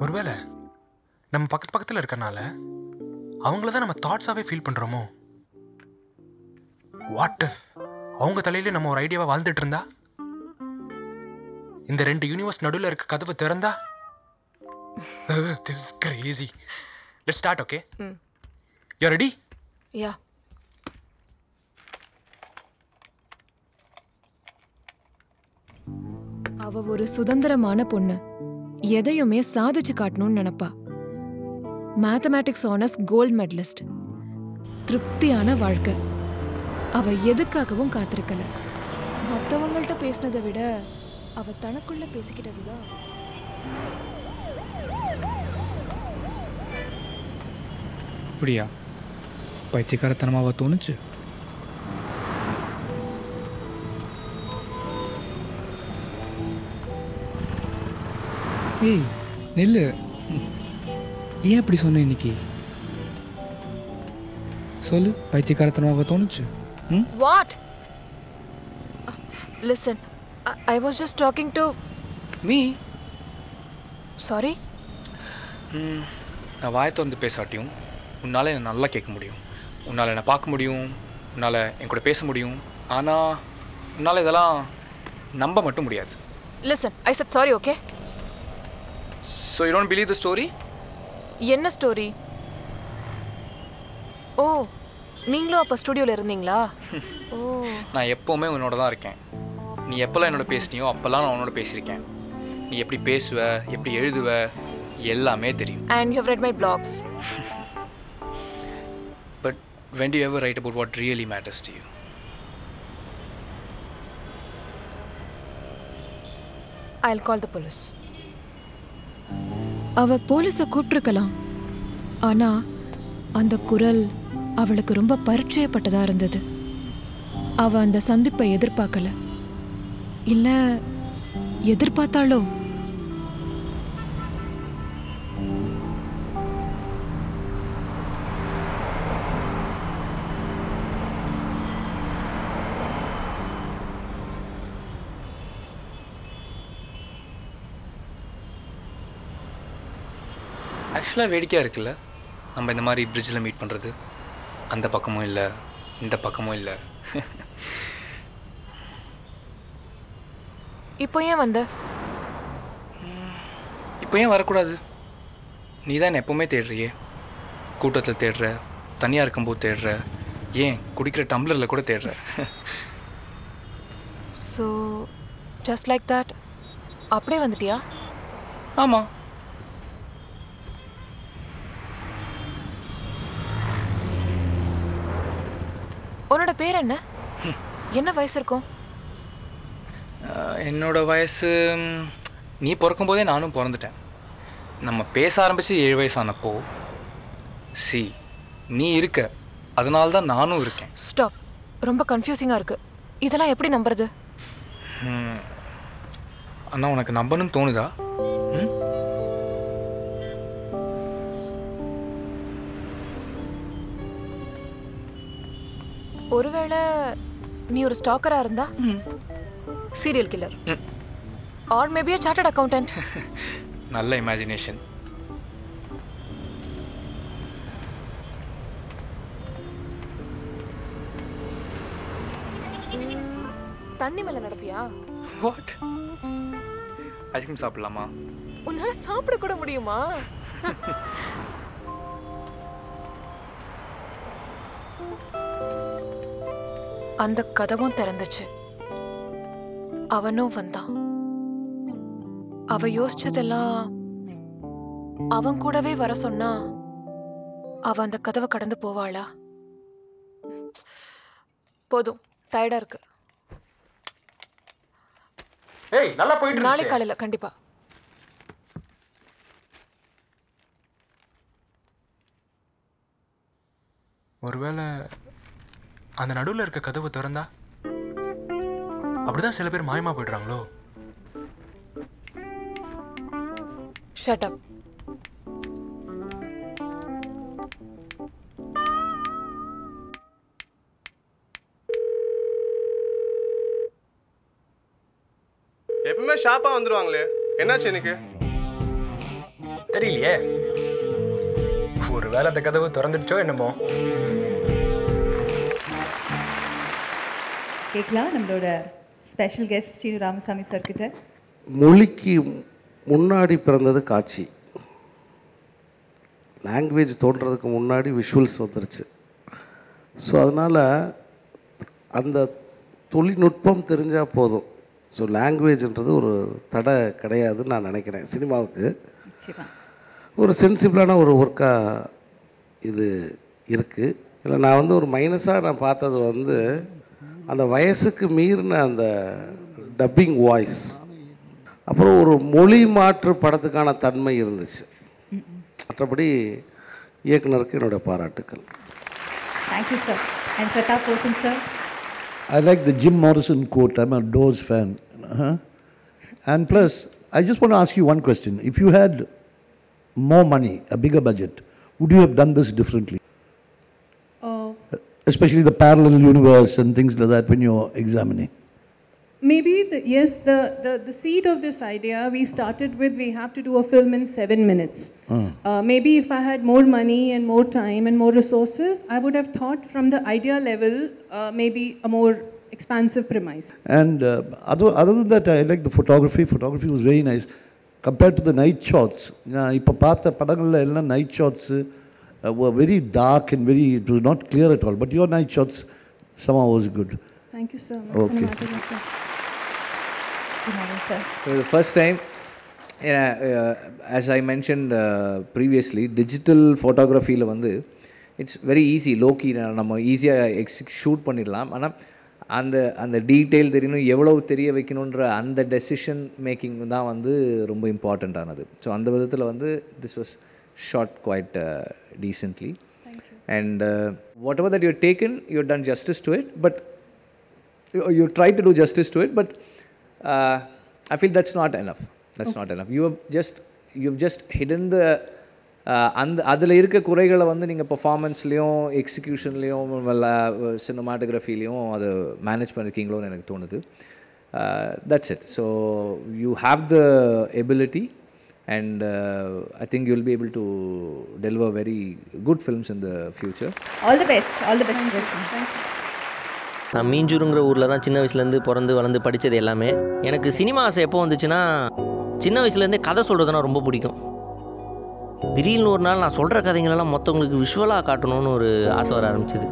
ஒருவேளை நம்ம பக்கத்து பக்கத்தில் இருக்கறனால அவங்கள தான் நம்ம தாட்ஸாகவே ஃபீல் பண்ணுறோமோ வாட் இஃப் அவங்க தலையில நம்ம ஒரு ஐடியாவை வாழ்ந்துட்டு இருந்தா இந்த ரெண்டு யூனிவர்ஸ் நடுவில் இருக்க கதவு திறந்தா? This crazy let start okay ம். யூ ரெடி யா அவ ஒரு சுதந்திரமான பொண்ணு. எதையுமே சாதிச்சு காட்டணும்னு நினைப்பா. மேத்தமேட்டிக்ஸ் ஆனர்ஸ் கோல்ட் மெடலிஸ்ட் திருப்தியான வாழ்க்கை. அவ எதுக்காகவும் காத்திருக்கல. மற்றவங்கள்ட்ட பேசினதை விட அவ தனக்குள்ள பேசிக்கிட்டது தான் அப்படியா? பைத்தியக்காரத்தனமாக தோணுச்சு? ஏய் நெல்லு. ஏன் அப்படி சொன்ன இன்னைக்கு? சொல்லு பைத்தியக்காரத்தனமாக தோணுச்சு? ம் what listen I was just talking to me sorry ம், நான் வாயை திறந்து பேசாட்டியும் உன்னால் என்னை நல்லா கேட்க முடியும். உன்னால் என்னை பார்க்க முடியும் உன்னால் என் கூட பேச முடியும். ஆனால் உன்னால் இதெல்லாம் நம்ப மட்டும் முடியாது. Listen I said sorry okay so you don't believe the story என்ன ஸ்டோரி ஓ நீங்களும் அப்போ ஸ்டுடியோவில் இருந்தீங்களா? ஓ. நான் எப்போவுமே உன்னோட தான் இருக்கேன். நீ எப்போல்லாம் என்னோட பேசினியோ அப்போல்லாம் நான் உன்னோட பேசியிருக்கேன். நீ எப்படி பேசுவ எப்படி எழுதுவ எல்லாமே தெரியும். And you have read my blogs but when to ever write about what really matters to you I call the police அவ போலீஸை கூப்பிட்டுருக்கலாம் ஆனா அந்த குரல் அவளுக்கு ரொம்ப பரிச்சயப்பட்டதா இருந்தது. அவ அந்த சந்திப்பை எதிர்பார்க்கல. இல்ல எதிர்பார்த்தாளோ? ஆக்சுவலாக வேடிக்கையாக இருக்குல்ல? நம்ம இந்த மாதிரி பிரிட்ஜில் மீட் பண்ணுறது அந்த பக்கமும் இல்லை இந்த பக்கமும் இல்லை. இப்போ ஏன் வந்த? இப்போ ஏன் வரக்கூடாது? நீ தான் எப்போவுமே தேடுறியே. கூட்டத்தில் தேடுற தனியாக இருக்கும்போது தேடுற ஏன் குடிக்கிற டம்ளரில் கூட தேடுற. ஸோ ஜஸ்ட் லைக் தட் அப்படியே வந்துட்டியா? ஆமாம் உன்னோட பேர் என்ன? என்ன வயசு இருக்கும்? என்னோட வயசு நீ பிறக்கும்போதே நானும் பிறந்துட்டேன். நம்ம பேச ஆரம்பித்து ஏழு வயசானப்போ சி நீ இருக்க. அதனால தான் நானும் இருக்கேன். ஸ்டாப் ரொம்ப கன்ஃபியூசிங்காக இருக்கு. இதெல்லாம் எப்படி நம்புறது. அண்ணா உனக்கு நம்பணும்னு தோணுதா? ஒருவேளை நீ ஒரு ஸ்டாக்கரா இருந்தா? Serial killer or maybe a chartered accountant நல்ல இமேஜினேஷன் தண்ணி மேல நடப்பியா? வாட் ஐஸ்கிரீம் சாப்பிடலாமா? உன்னால சாப்பிட கூட முடியுமா? அந்த கதவும் திறந்துச்சு. அவனும் வந்தான். அவ யோசிச்சதெல்லாம் அவன் கூடவே வர சொன்னா அவ அந்த கதவை கடந்து போவாளா? போதும் டயர்டா இருக்கு. ஏய் நல்லா போயிட்டு நாளை காலையில கண்டிப்பா. ஒருவேளை அந்த நடுவில் இருக்க கதவு திறந்தா? அப்படிதான் சில பேர் மாயமா போயிடுறாங்களோ? ஷட் அப் எப்பவுமே ஷாப்பாக வந்துடுவாங்களே என்னாச்சு எனக்கு தெரியலையே. ஒருவேளை அந்த கதவு திறந்துடுச்சோ என்னமோ. கேட்கலாம். நம்மளோட special guest Shri Ramasamy sir கிட்ட. மொழிக்கு முன்னாடி பிறந்தது காட்சி. லாங்குவேஜ் தோன்றதுக்கு முன்னாடி விஷுவல்ஸ் வந்துருச்சு. ஸோ அதனால் அந்த தொழில்நுட்பம் தெரிஞ்சால் போதும். ஸோ லாங்குவேஜ்ன்றது ஒரு தடை கிடையாதுன்னு நான் நினைக்கிறேன் சினிமாவுக்கு. ஒரு சென்சிபிளான ஒரு ஒர்க்காக இது இருக்குது இல்லை நான் வந்து ஒரு மைனஸாக நான் பார்த்தது வந்து அந்த வயசுக்கு மீறின அந்த டப்பிங் வாய்ஸ் அப்புறம் ஒரு மொழி மாற்று படத்துக்கான தன்மை இருந்துச்சு மற்றபடி இயக்குனருக்கு என்னுடைய பாராட்டுக்கள் thank you sir and Prathap Pothan sir I like the Jim Morrison quote. I'm a Doors fan. Uh-huh. And plus, I just want to ask you one question. If you had more money, a bigger budget, would you have done this differently? Uh, Especially the parallel universe and things like that when you're examining. maybe the, yes the, the the seed of this idea we started with we have to do a film in seven minutes Uh. uh, maybe if i had more money and more time and more resources i would have thought from the idea level uh, maybe a more expansive premise And uh, other, other than that, I like the photography. Photography was very nice. Compared to the night shots, நான் இப்போ பார்த்த படங்கள்ல எல்லாம் night shots uh, were very dark and very, it was not clear at all. But your night shots somehow was good. thank you so much Okay. Cinematographer. First time as I mentioned previously digital ஃபோட்டோகிராஃபியில் வந்து it's very easy Loki நம்ம ஈஸியாக X shoot பண்ணிடலாம் ஆனால் அந்த அந்த detail தெரியணும் எவ்வளவு தெரிய வைக்கணுன்ற அந்த டெசிஷன் மேக்கிங் தான் வந்து ரொம்ப இம்பார்ட்டண்ட்டானது ஸோ அந்த விதத்தில் வந்து this was Short quite decently And uh, whatever that you've taken, you've done justice to it, but you, you try to do justice to it, but uh, I feel that's not enough. That's not enough. You have just you've just hidden the uh, அந்த அதில் இருக்க குறைகளை வந்து நீங்கள் பர்ஃபார்மன்ஸ்லேயும் எக்ஸிக்யூஷன்லேயும் சினிமாட்டோகிராஃபிலையும் அதை manage பண்ணியிருக்கீங்களோன்னு எனக்கு தோணுது that's it so you have the ability and uh, I think you'll be able to deliver very good films in the future. All the best all the best நான் மீஞ்சூருங்கிற ஊரில் தான் சின்ன வயசுலேருந்து பிறந்து வளர்ந்து படித்தது எல்லாமே. எனக்கு சினிமா ஆசை எப்போ வந்துச்சுன்னா சின்ன வயசுலேருந்தே கதை சொல்கிறதுனா ரொம்ப பிடிக்கும். திடீர்னு ஒரு நாள் நான் சொல்கிற கதைங்களெல்லாம் மற்றவங்களுக்கு விஷுவலாக காட்டணும்னு ஒரு ஆசை வர ஆரம்பிச்சது.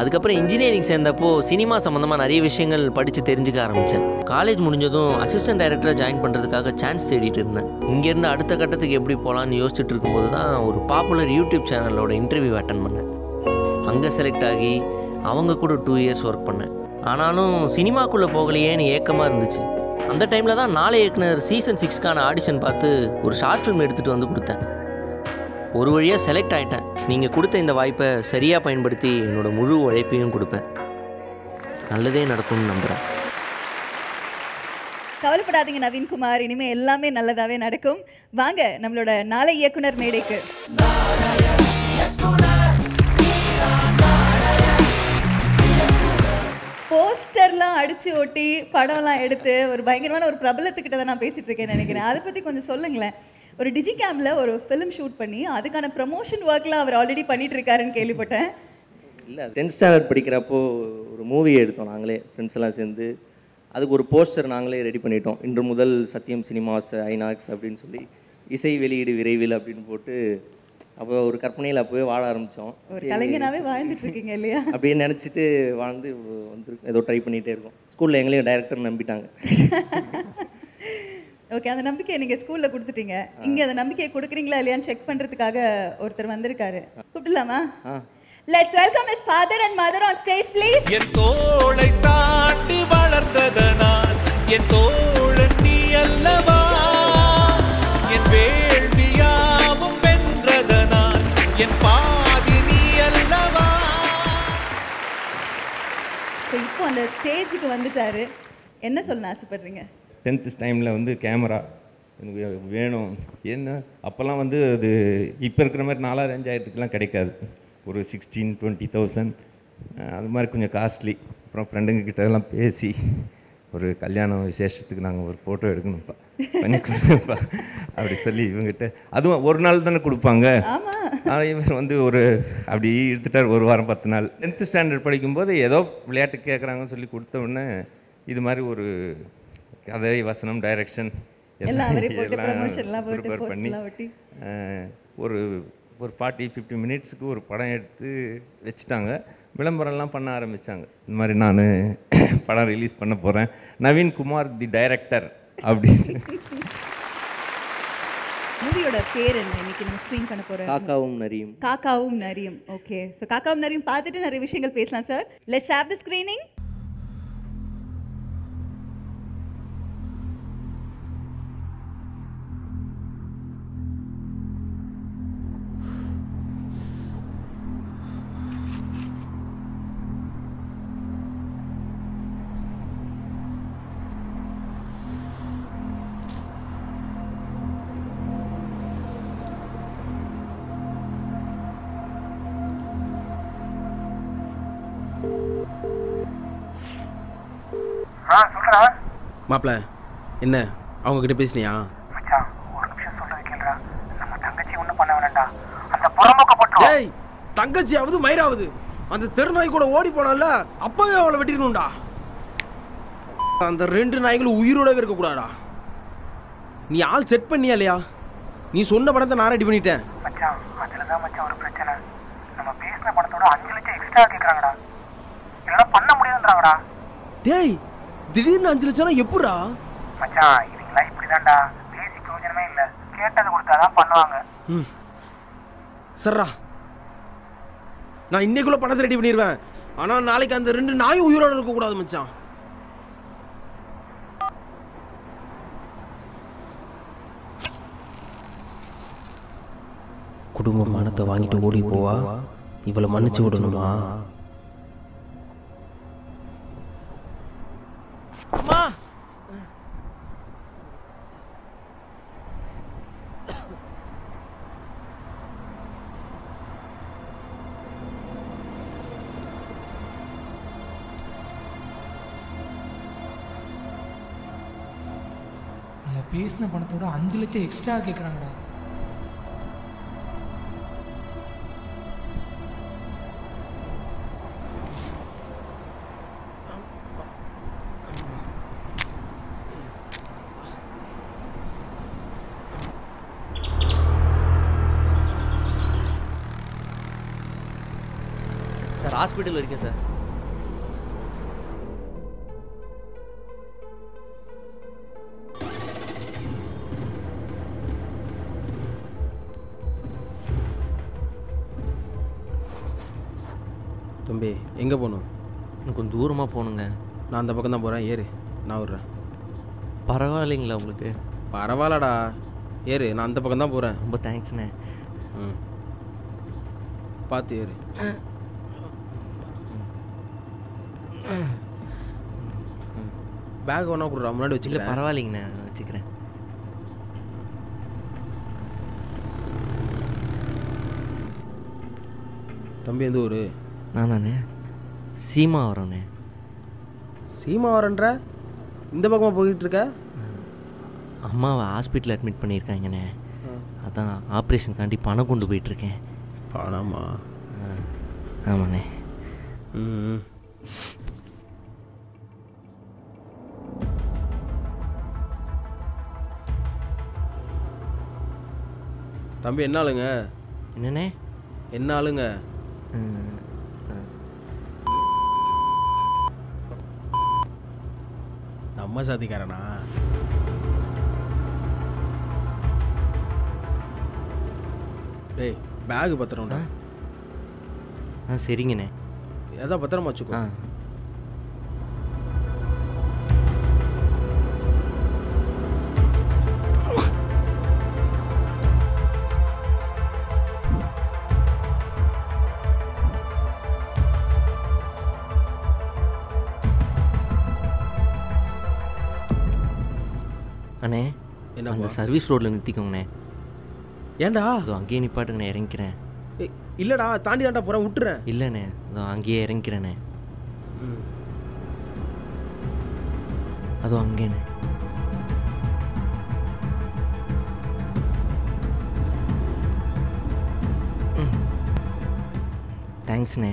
அதுக்கப்புறம் இன்ஜினியரிங் சேர்ந்தப்போ சினிமா சம்மந்தமாக நிறைய விஷயங்கள் படித்து தெரிஞ்சுக்க ஆரம்பித்தேன் காலேஜ் முடிஞ்சதும் அசிஸ்டன்ட் டைரக்டராக ஜாயின் பண்ணுறதுக்காக சான்ஸ் தேடிட்டு இருந்தேன். இங்கேருந்து அடுத்த கட்டத்துக்கு எப்படி போகலான்னு யோசிச்சுட்டு இருக்கும்போது தான் ஒரு பாப்புலர் யூடியூப் சேனலோட இன்டர்வியூ அட்டன் பண்ணேன். அங்கே செலக்ட் ஆகி அவங்க கூட டூ இயர்ஸ் ஒர்க் பண்ணேன். ஆனாலும் சினிமாக்குள்ளே போகலையேன்னு ஏக்கமாக இருந்துச்சு. அந்த டைமில் தான் நாளை இயக்குனர் சீசன் சிக்ஸ்க்கான ஆடிஷன் பார்த்து ஒரு ஷார்ட் ஃபிலிம் எடுத்துகிட்டு வந்து கொடுத்தேன். ஒரு வழியாக செலக்ட் ஆகிட்டேன் நீங்கள் கொடுத்த இந்த வாய்ப்பை சரியாக பயன்படுத்தி என்னோட முழு உழைப்பையும் கொடுப்பேன். நல்லதே நடக்கும்னு நம்புகிறேன் கவலைப்படாதீங்க நவீன்குமார். இனிமே எல்லாமே நல்லதாவே நடக்கும். வாங்க நம்மளோட நாளை இயக்குனர் மேடைக்கு. போஸ்டர்லாம் அடிச்சு ஒட்டி படம்லாம் எடுத்து ஒரு பயங்கரமான ஒரு பிரபலத்துக்கிட்ட தான் நான் பேசிட்டு இருக்கேன்னு நினைக்கிறேன். அதை பத்தி கொஞ்சம் சொல்லுங்களேன். ஒரு டிஜிகேம்ல ஒரு ஃபிலிம் ஷூட் பண்ணி அதுக்கான ப்ரமோஷன் ஒர்க்லாம் அவர் ஆல்ரெடி பண்ணிட்டு இருக்காருன்னு கேள்விப்பட்டேன். இல்லை டென்த் ஸ்டாண்டர்ட் படிக்கிறப்போ ஒரு மூவி எடுத்தோம் நாங்களே ஃப்ரெண்ட்ஸ் எல்லாம் சேர்ந்து. அதுக்கு ஒரு போஸ்டர் நாங்களே ரெடி பண்ணிட்டோம். இன்று முதல் சத்யம் சினிமாஸ் ஐநாக்ஸ் அப்படின்னு சொல்லி இசை வெளியீடு விரைவில் அப்படின்னு போட்டு அப்போ ஒரு கற்பனையில் அப்போவே வாழ ஆரம்பித்தோம் ஒரு கலைஞனாவே வாழ்ந்துட்டு இருக்கீங்க இல்லையா? அப்படியே நினச்சிட்டு வாழ்ந்து வந்து ஏதோ ட்ரை பண்ணிகிட்டே இருக்கோம். ஸ்கூலில் எங்களையும் டைரக்டர் நம்பிட்டாங்க. ஓகே அந்த நம்பிக்கையை நீங்க ஸ்கூல்ல கொடுத்துட்டீங்க. இங்க அந்த நம்பிக்கையை கொடுக்குறீங்களா இல்லையான்னு செக் பண்றதுக்காக ஒருத்தர் வந்திருக்காரு. கூப்பிடலாமா? Let's welcome his father and mother on stage please. என் தோளை தாண்டி வளர்ந்ததனால் என் தோழன் நீ அல்லவா? என் வேள்வியாவும் வென்றதனால் என் பாதி நீ அல்லவா? இப்போ அந்த ஸ்டேஜுக்கு வந்துட்டாரு. என்ன சொல்ல ஆசைப்படுறீங்க? டென்த்து டைமில் வந்து கேமரா எனக்கு வேணும். என்ன அப்போல்லாம் வந்து அது இப்போ இருக்கிற மாதிரி நாலாயிரம் அஞ்சாயிரத்துக்குலாம் கிடைக்காது. ஒரு சிக்ஸ்டீன் டுவெண்ட்டி தௌசண்ட் அது மாதிரி கொஞ்சம் காஸ்ட்லி அப்புறம் ஃப்ரெண்டுங்க கிட்ட எல்லாம் பேசி ஒரு கல்யாணம் விசேஷத்துக்கு நாங்கள் ஒரு ஃபோட்டோ எடுக்கணும்ப்பா. பண்ணி கொடுப்பா அப்படி சொல்லி இவங்ககிட்ட அதுவும் ஒரு நாள் தானே கொடுப்பாங்க. ஆனால் இவர் வந்து ஒரு அப்படி எடுத்துட்டார் ஒரு வாரம் பத்து நாள். டென்த்து ஸ்டாண்டர்ட் படிக்கும்போது ஏதோ விளையாட்டு கேட்குறாங்கன்னு சொல்லி கொடுத்த உடனே இது மாதிரி ஒரு கதை வசனம் டைரக்ஷன் எல்லாம் ப்ரிப்பேர் பண்ணி ஒரு ஒரு ஃபார்ட்டி ஃபிஃப்டி மினிட்ஸுக்கு ஒரு படம் எடுத்து வச்சுட்டாங்க. விளம்பரம்லாம் பண்ண ஆரம்பித்தாங்க இந்த மாதிரி நான் படம் ரிலீஸ் பண்ண போகிறேன் நவீன் குமார் தி டைரக்டர் அப்படின்னு மூவியோட பேர் என்ன? இன்னைக்கு நம்ம ஸ்க்ரீன் பண்ண போறோம் காக்காவும் நரியும். காக்காவும் நரியும். ஓகே ஸோ காக்காவும் நரியும் பார்த்துட்டு நிறைய விஷயங்கள் பேசலாம் sir let's have the screening மாப்பிள என்ன? அவங்க கிட்ட பேசினியா? மச்சான் ஒரு நிமிஷம் சொல்றது கேளுடா. நம்ம தங்கச்சி பண்ண வேணாம்டா. அந்த தங்கச்சியாவது மயிராவது. அந்த தெருநாய் கூட ஓடி போனால அப்பவே அவளை வெட்டிருக்கணும்டா அந்த ரெண்டு நாய்களும் உயிரோடவே இருக்கக்கூடாதா? நீ ஆள் செட் பண்ணியா இல்லையா? நீ சொன்ன படத்தை நான் ரெடி பண்ணிட்டேன். மச்சான் அதுல தான் மச்சான் ஒரு பிரச்சனை. நம்ம பேசின பணத்தோட அஞ்சு லட்சம் எக்ஸ்ட்ரா கேக்குறாங்கடா. இல்லைன்னா பண்ண முடியாதுன்றாங்கடா டேய் திடீர்னு அஞ்சு லட்சம் எப்படிடா? மச்சான் இவங்களாம் இப்படிதான்டா. பேசி பிரயோஜனமே இல்ல. கேட்டது கொடுத்தாதான் பண்ணுவாங்க. ம். சர்ரா. நான் இன்னைக்குள்ள பணத்தை ரெடி பண்ணிடுவேன் ஆனால் நாளைக்கு அந்த ரெண்டு நாயும் உயிரோட இருக்கக்கூடாது மச்சான். குடும்ப மானத்தை வாங்கிட்டு ஓடி போவா? இவளை மன்னிச்சு விடணுமா? அம்மா நம்ம பேசின பணத்தோட அஞ்சு லட்சம் எக்ஸ்ட்ரா கேட்குறாங்கடா ஹாஸ்பிட்டல் இருக்கேன் சார் தம்பி எங்கே போகணும்? எனக்கு கொஞ்சம் தூரமாக போகணுங்க. நான் அந்த பக்கம் தான் போகிறேன் ஏறு நான் விட்றேன். பரவாயில்லைங்களா உங்களுக்கு? பரவாயில்லடா. ஏறு நான் அந்த பக்கம் தான் போகிறேன் ரொம்ப தேங்க்ஸ்ண்ணே ம். பார்த்து ஏறு. பேக் ஒன்றா கொடுறா முன்னாடி இல்லை வச்சுக்கிறேன். பரவாயில்லைங்கண்ணே நான் வச்சுக்கிறேன். தம்பி எந்த ஊர்? நானாண்ணே சீமா வரோண்ணே சீமா வரன்ற இந்த பக்கமாக போயிட்டு இருக்க அம்மாவை ஹாஸ்பிட்டல் அட்மிட் பண்ணியிருக்காங்கண்ணே. அதான் ஆப்ரேஷனுக்காண்டி பணம் கொண்டு போயிட்டுருக்கேன். பணமா? ஆமாண்ணே. ம். தம்பி என்ன ஆளுங்க என்னண்ணே என்ன ஆளுங்க நம்ம சாதிக்காரனா? டேய் பேக் பத்திரம்டா. ஆ. சரிங்கண்ணே. எதாவது பத்திரமா வச்சுக்கோ. அண்ணே என்னப்பா? அந்த சர்வீஸ் ரோட்டில் நிறுத்திக்கோங்கண்ணே. ஏன்டா? அதோ அங்கேயே நிப்பாட்டுங்கண்ணே இறங்கிக்கிறேன். இல்லடா தாண்டி தாண்டா போகிறேன் விட்டுறேன். இல்லைண்ணே அதோ அங்கேயே இறங்கிக்கிறேண்ணே. அதோ அங்கேண்ணே. தேங்க்ஸ்ண்ணே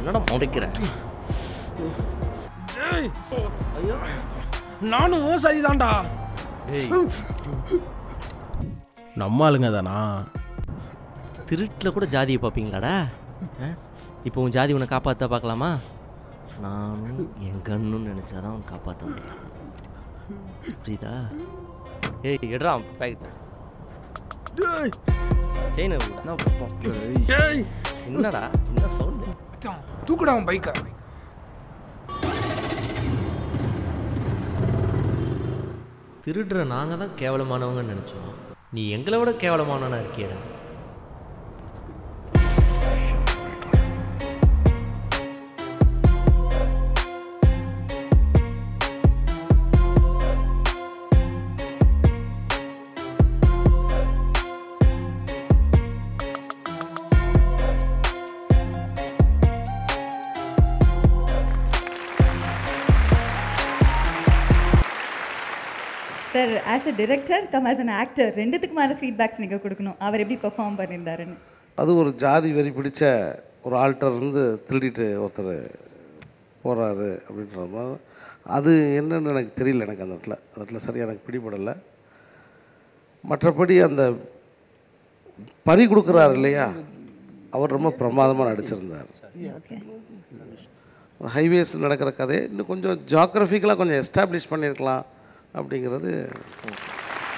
என்னடா முறைக்கிற? ஐயோ நானும் ஓ சதி தான்டா. நம்ம ஆளுங்க தானா? திருட்டில் கூட ஜாதியை பார்ப்பீங்களாடா? இப்போ உன் ஜாதி உன்னை காப்பாற்ற பார்க்கலாமா நானும் என் கண்ணுன்னு நினச்சாதான் அவன் காப்பாற்ற முடியும். புரியுதா? ஏய் எடுறா பேக்கெட் செயின் என்னடா? என்ன சவுண்டு மச்சான் தூக்குடா அவன் பைக்கை திருடுற நாங்கள் தான் கேவலமானவங்கன்னு நினச்சோம். நீ எங்களை விட கேவலமானவனா இருக்கியடா. As a director cum as an actor ரெண்டுத்துக்கு மேலே ஃபீட்பேக்ஸ் நீங்கள் கொடுக்கணும். அவர் எப்படி பெர்ஃபார்ம் பண்ணியிருந்தாருன்னு. அது ஒரு ஜாதி வெறி பிடிச்ச ஒரு ஆள்கிட்ட இருந்து திருடிட்டு ஒருத்தர் போகிறாரு அப்படின்ற மாதிரி. அது என்னன்னு எனக்கு தெரியல எனக்கு அந்த இடத்துல. அந்த இடத்துல சரியாக எனக்கு பிடிபடலை. மற்றபடி அந்த பறி கொடுக்குறாரு இல்லையா? அவர் ரொம்ப பிரமாதமாக நடிச்சிருந்தார். ஹைவேஸில் நடக்கிற கதையை இன்னும் கொஞ்சம் ஜாக்ரஃபிக்கலாக கொஞ்சம் எஸ்டாப்ளிஷ் பண்ணியிருக்கலாம். அப்படிங்கிறது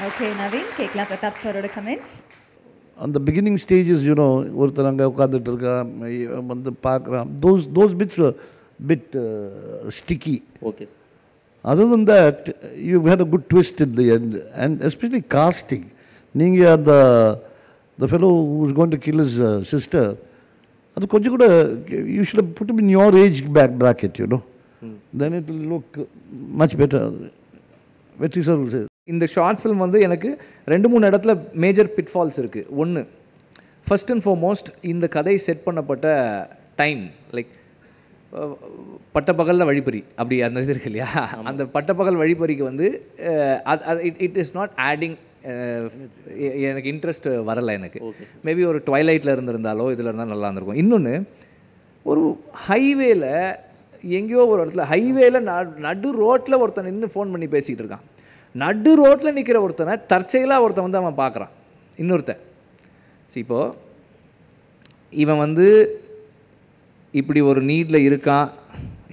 ஓகே நவீன் கேட்கலாம் பிரதாப் சாரோட கமெண்ட்ஸ் அந்த பிகினிங் ஸ்டேஜஸ் யூனோ ஒருத்தர் அங்கே உட்காந்துட்டு இருக்கா இவன் வந்து பார்க்குறான் those those bits bit sticky okay Other than that, you had a good twist in the end, and especially casting. நீங்கள் அந்த the fellow who was going to kill his uh, sister, அது கொஞ்சம் கூட you should have put him in your age back bracket, you know. Then it will look much better. Vetri say. இந்த short film வந்து எனக்கு ரெண்டு மூணு இடத்துல major pitfalls இருக்குது ஒன்று ஃபர்ஸ்ட் அண்ட் ஃபார்மோஸ்ட் இந்த கதை செட் பண்ணப்பட்ட டைம் லைக் பட்டப்பகலில் வழிப்பறி அப்படி அந்த இது இருக்கு இல்லையா? அந்த பட்டப்பகல் வழிப்பறிக்கு வந்து அது it it is not adding எனக்கு இன்ட்ரெஸ்ட் வரலை எனக்கு. மேபி ஒரு ட்வைலைட்டில் இருந்திருந்தாலோ இதில் இருந்தால் நல்லா இருந்திருக்கும். இன்னொன்று ஒரு ஹைவேல எங்கேயோ ஒரு இடத்துல ஹைவேல நடு ரோட்டில் ஒருத்தன் நின்று ஃபோன் பண்ணி பேசிகிட்டு இருக்கான். நடு ரோட்டில் நிற்கிற ஒருத்தனை தற்செயலாக ஒருத்தன் வந்து அவன் பார்க்குறான். இன்னொருத்தன். இப்போது இவன் வந்து இப்படி ஒரு நீடில் இருக்கான்.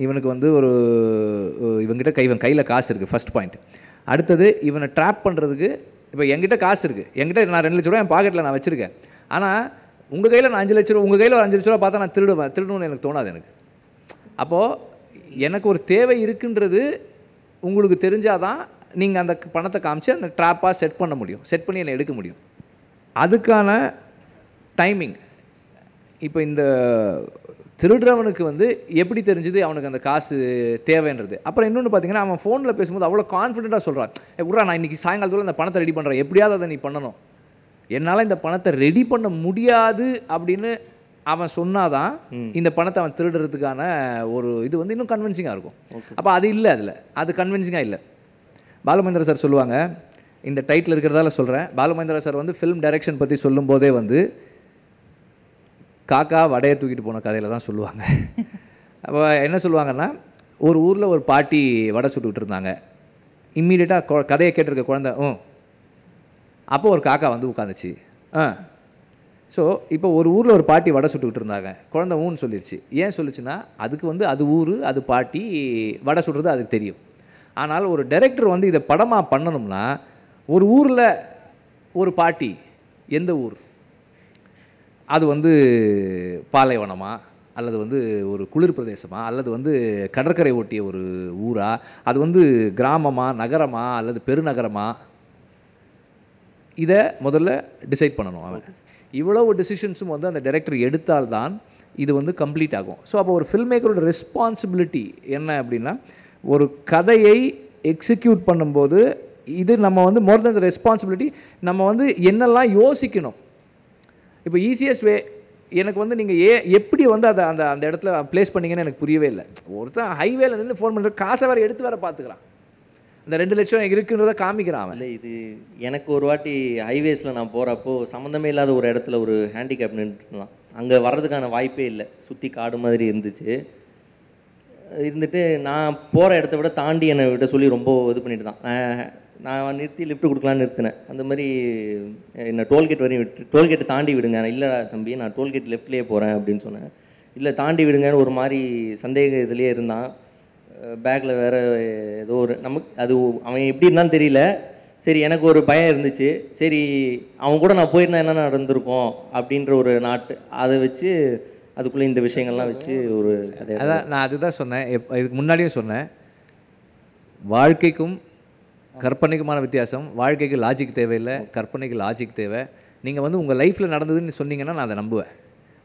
இவனுக்கு வந்து ஒரு இவங்கிட்ட கை இவன் கையில் காசு இருக்குது ஃபஸ்ட் பாயிண்ட் அடுத்தது இவனை ட்ராப் பண்ணுறதுக்கு இப்போ என்கிட்ட காசு இருக்குது என்கிட்ட நான் ரெண்டு லட்ச ரூபா என் பாக்கெட்டில் நான் வச்சுருக்கேன். ஆனால் உங்கள் கையில் நான் அஞ்சு லட்ச ரூபா உங்கள் கையில் ஒரு அஞ்சு லட்ச ரூபா பார்த்தா நான் திருடுவேன் திருடணும்னு எனக்கு தோணாது எனக்கு. அப்போது எனக்கு ஒரு தேவை இருக்குன்றது உங்களுக்கு தெரிஞ்சாதான் நீங்கள் அந்த பணத்தை காமிச்சு அந்த ட்ராப்பாக செட் பண்ண முடியும். செட் பண்ணி என்னை எடுக்க முடியும். அதுக்கான டைமிங் இப்போ இந்த திருடுறவனுக்கு வந்து எப்படி தெரிஞ்சுது அவனுக்கு அந்த காசு தேவைன்றது? அப்புறம் இன்னொன்று பார்த்தீங்கன்னா அவன் ஃபோனில் பேசும்போது அவ்வளோ கான்ஃபிடென்ட்டாக சொல்கிறான் விட்றா நான் இன்றைக்கி சாயங்காலத்தில் அந்த பணத்தை ரெடி பண்ணுறேன் எப்படியாவது அதை நீ பண்ணணும். என்னால் இந்த பணத்தை ரெடி பண்ண முடியாது அப்படின்னு அவன் சொன்னாதான் இந்த பணத்தை அவன் திருடுறதுக்கான ஒரு இது வந்து இன்னும் கன்வின்சிங்காக இருக்கும். அப்போ அது இல்லை அதில். அது கன்வின்சிங்காக இல்லை. பாலமேந்திர சார் சொல்லுவாங்க இந்த டைட்டில் இருக்கிறதால சொல்கிறேன் பாலமேந்திர சார் வந்து ஃபிலிம் டைரக்ஷன் பற்றி சொல்லும்போதே வந்து காக்கா வடையை தூக்கிட்டு போன கதையில் தான் சொல்லுவாங்க. அப்போ என்ன சொல்லுவாங்கன்னா ஒரு ஊரில் ஒரு பாட்டி வடை சுட்டுக்கிட்டு இருந்தாங்க. இம்மீடியட்டாக கதையை கேட்டிருக்க குழந்தை ம் அப்போ ஒரு காக்கா வந்து உட்காந்துச்சு. ஆ ஸோ இப்போ ஒரு ஊரில் ஒரு பாட்டி வடை சுட்டுக்கிட்டு இருந்தாங்க. குழந்த ஊன்னு சொல்லிடுச்சு ஏன் சொல்லுச்சுன்னா அதுக்கு வந்து அது ஊர் அது பாட்டி வடை சுடுறது அதுக்கு தெரியும். ஆனால் ஒரு டைரக்டர் வந்து இதை படமாக பண்ணணும்னா ஒரு ஊரில் ஒரு பாட்டி எந்த ஊர்? அது வந்து பாலைவனமா? அல்லது வந்து ஒரு குளிர் பிரதேசமா? அல்லது வந்து கடற்கரை ஒட்டிய ஒரு ஊரா? அது வந்து கிராமமா நகரமா? அல்லது பெருநகரமா? இதை முதல்ல டிசைட் பண்ணணும் அவன். இவ்வளவு டிசிஷன்ஸும் வந்து அந்த டைரக்டர் எடுத்தால்தான் இது வந்து கம்ப்ளீட் ஆகும். ஸோ அப்போ ஒரு ஃபில்ம் மேக்கரோட ரெஸ்பான்சிபிலிட்டி என்ன அப்படின்னா ஒரு கதையை எக்ஸிக்யூட் பண்ணும்போது இது நம்ம வந்து மோர் தென் ரெஸ்பான்சிபிலிட்டி நம்ம வந்து என்னெல்லாம் யோசிக்கணும். இப்போ ஈஸியஸ்ட் வே எனக்கு வந்து நீங்கள் ஏ எப்படி வந்து அதை அந்த அந்த இடத்துல ப்ளேஸ் பண்ணீங்கன்னு எனக்கு புரியவே இல்லை. ஒருத்தன் ஹைவேல நின்று ஃபோன் பண்ணுற காசை வேறு எடுத்து வேறு பார்த்துக்கலாம் இந்த ரெண்டு லட்சம் இருக்குன்றத காமிக்கிறான் இல்லை இது எனக்கு ஒரு வாட்டி ஹைவேஸில் நான் போகிறப்போ சம்மந்தமே இல்லாத ஒரு இடத்துல ஒரு ஹேண்டிகேப் நின்றுலாம் அங்கே வர்றதுக்கான வாய்ப்பே இல்லை. சுற்றி காடு மாதிரி இருந்துச்சு. இருந்துட்டு நான் போகிற இடத்த விட தாண்டி என்னை விட சொல்லி ரொம்ப இது பண்ணிட்டு தான் நான் நான் நிறுத்தி லிஃப்ட் கொடுக்கலான்னு நிறுத்தினேன். அந்த மாதிரி என்னை டோல்கேட் வரையும் விட்டு டோல்கேட்டை தாண்டி விடுங்க. இல்லை தம்பி நான் டோல்கேட் லெஃப்ட்லேயே போகிறேன் அப்படின்னு சொன்னேன். இல்லை தாண்டி விடுங்கன்னு ஒரு மாதிரி சந்தேக இதுலேயே இருந்தான். பேக்கில் வேறு ஏதோ ஒரு நமக்கு அது அவன் எப்படி இருந்தான்னு தெரியல. சரி எனக்கு ஒரு பயம் இருந்துச்சு. சரி அவன் கூட நான் போயிருந்தா என்ன நடந்திருக்கும் அப்படின்ற ஒரு நாட்டு அதை வச்சு அதுக்குள்ளே இந்த விஷயங்கள்லாம் வச்சு ஒரு அதான் நான் அதுதான் சொன்னேன். எப் இதுக்கு முன்னாடியும் சொன்னேன். வாழ்க்கைக்கும் கற்பனைக்குமான வித்தியாசம். வாழ்க்கைக்கு லாஜிக் தேவையில்லை. கற்பனைக்கு லாஜிக் தேவை. நீங்கள் வந்து உங்கள் லைஃப்பில் நடந்ததுன்னு சொன்னீங்கன்னா நான் அதை நம்புவேன்.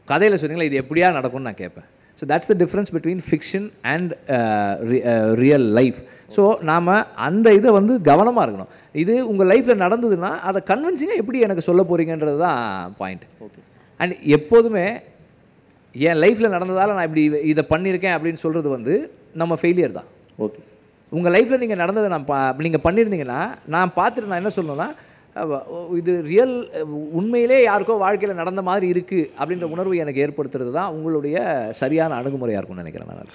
கதையில் சொன்னீங்களா இது எப்படியா நடக்கும்னு நான் கேட்பேன். So that's the difference between fiction and real life so நாம் அந்த இதை வந்து கவனமாக இருக்கணும். இது உங்கள் லைஃப்பில் நடந்ததுன்னா அதை கன்வின்சிங்காக எப்படி எனக்கு சொல்ல போகிறீங்கன்றது தான் பாயிண்ட் அண்ட் எப்போதுமே என் லைஃப்பில் நடந்ததால் நான் இப்படி இதை பண்ணியிருக்கேன் அப்படின்னு சொல்கிறது வந்து நம்ம ஃபெயிலியர் தான். ஓகே உங்கள் லைஃப்பில் நீங்கள் நடந்ததை நான் பா நீங்கள் பண்ணியிருந்தீங்கன்னா நான் பார்த்துட்டு நான் என்ன சொல்லணும்னா இது ரியல் உண்மையிலே யாருக்கோ வாழ்க்கையில் நடந்த மாதிரி இருக்குது அப்படின்ற உணர்வு எனக்கு ஏற்படுத்துறது தான் உங்களுடைய சரியான அணுகுமுறையாக இருக்கும்னு நினைக்கிறேன் நான்.